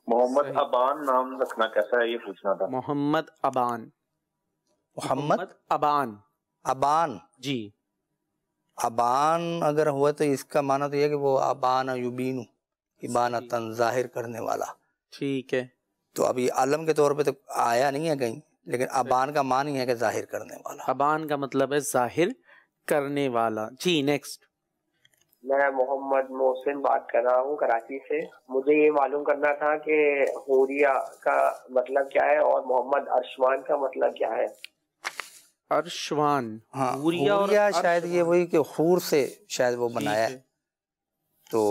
मोहम्मद अबान नाम रखना कैसा है ये पूछना था। मोहम्मद अबान। मोहम्मद? अबान। अबान? जी। अबान अगर हुआ तो इसका माना तो यह कि वो अबान युबीनु इबाना तन ज़ाहिर करने वाला। ठीक है। तो अभी आलम के तौर पे तो आया नहीं है कहीं लेकिन अबान का मान ही है कि ज़ाहिर करने वाला। अबान का मतलब है ज़ाहिर करने वाला। जी नेक्स्ट मैं मोहम्मद मोहसिन बात कर रहा हूँ कराची से। मुझे ये मालूम करना था कि हुरिया का मतलब क्या है और मोहम्मद अरशमान का मतलब क्या है। अर्शवान। हाँ हुरिया और हुरिया शायद ये वही कि हूर से शायद वो बनाया है। तो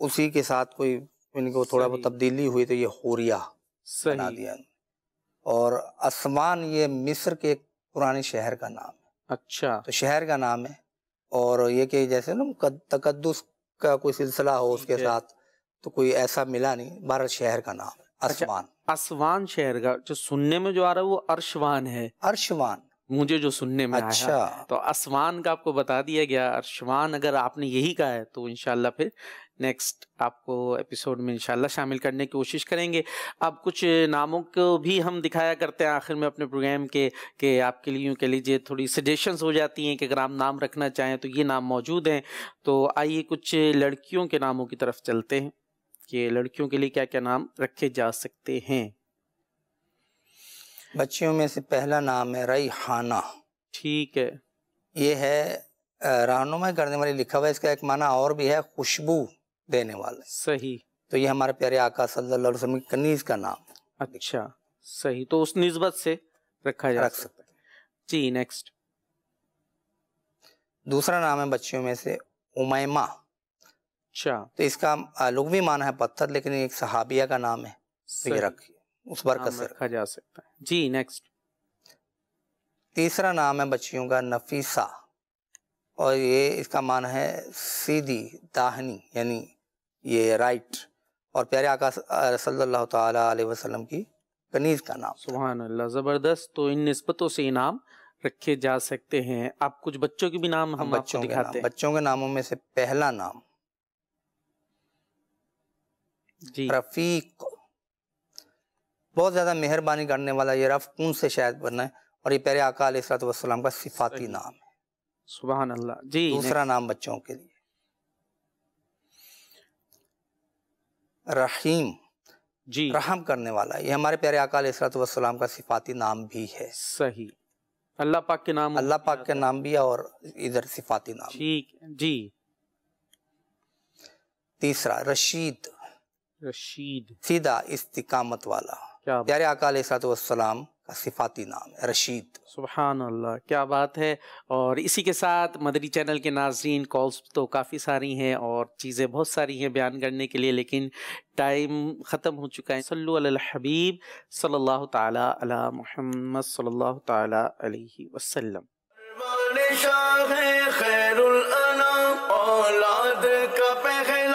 उसी के साथ कोई इनको थोड़ा बहुत तब्दीली हुई तो ये होरिया बना दिया। और आसमान ये मिस्र के एक पुराने शहर का नाम है। अच्छा। तो शहर का नाम है और ये कि जैसे ना तकदस का कोई सिलसिला हो उसके साथ तो कोई ऐसा मिला नहीं भारत शहर का नाम असवान। आसमान आसवान शहर का जो सुनने में जो आ रहा है वो अर्शवान है। अर्शवान। मुझे जो सुनने में अच्छा। आया तो आसमान का आपको बता दिया गया अर्शवान अगर आपने यही कहा है तो इनशाला फिर नेक्स्ट आपको एपिसोड में इंशाल्लाह शामिल करने की कोशिश करेंगे। अब कुछ नामों को भी हम दिखाया करते हैं आखिर में अपने प्रोग्राम के कि आपके लिए यूँ कह लीजिए थोड़ी सजेशंस हो जाती हैं कि अगर आप नाम रखना चाहें तो ये नाम मौजूद हैं। तो आइए कुछ लड़कियों के नामों की तरफ़ चलते हैं कि लड़कियों के लिए क्या क्या नाम रखे जा सकते हैं। बच्चियों में से पहला नाम है रईहाना ठीक है। ये है रहनुमाई करने वाली लिखा हुआ है इसका एक माना और भी है खुशबू। देने वाले। सही। तो ये हमारे प्यारे आका सल्लल्लाहु की कनीज का नाम। अच्छा सही। तो उस निस्बत से रखा जा रख सकता है। जी नेक्स्ट दूसरा नाम है बच्चियों में से उमैमा। अच्छा। तो इसका लुग़वी माना है पत्थर लेकिन एक सहाबिया का नाम है। तो ये सही। रखिए उस नाम से रखा जा सकता है। जी नेक्स्ट तीसरा नाम है बच्चियों का नफीसा। और ये इसका मान है सीधी दाहनी यानी ये राइट और प्यारे आका सल्लल्लाहु ताला अलैहि वसल्लम की कनीज का नाम। सुबहान अल्लाह ज़बरदस्त तो इन निस्बतों से इनाम रखे जा सकते हैं। आप कुछ बच्चों के भी नाम हम बच्चों दिखाते नाम हैं। बच्चों के नामों में से पहला नाम। जी। रफीक। बहुत ज़्यादा मेहरबानी करने वाला ये रफ कौन से शायद बना है। और ये प्यारे आका वसल्लम का सिफाती नाम है। सुबहान अल्लाह जी दूसरा नाम बच्चों के लिए। रहीम जी। रहम करने वाला ये हमारे प्यारे अकाल वसल्लम का सिफाती नाम भी है। सही। अल्लाह पाक के नाम अल्लाह पाक के नाम भी है और इधर सिफाती नाम। ठीक जी। तीसरा रशीद। रशीद। सीधा इस्तिकामत वाला। प्यारे अकाल का सिफाती नाम है रशीद। सुबहान अल्लाह क्या बात है। और इसी के साथ मदरी चैनल के नाजरीन कॉल्स तो काफ़ी सारी हैं और चीज़ें बहुत सारी हैं बयान करने के लिए लेकिन टाइम ख़त्म हो चुका है। सल्लु अल हबीब सल्लल्लाहु ताला अला मोहम्मद सल्लल्लाहु ताला अलैहि वसल्लम। औलाद का पहल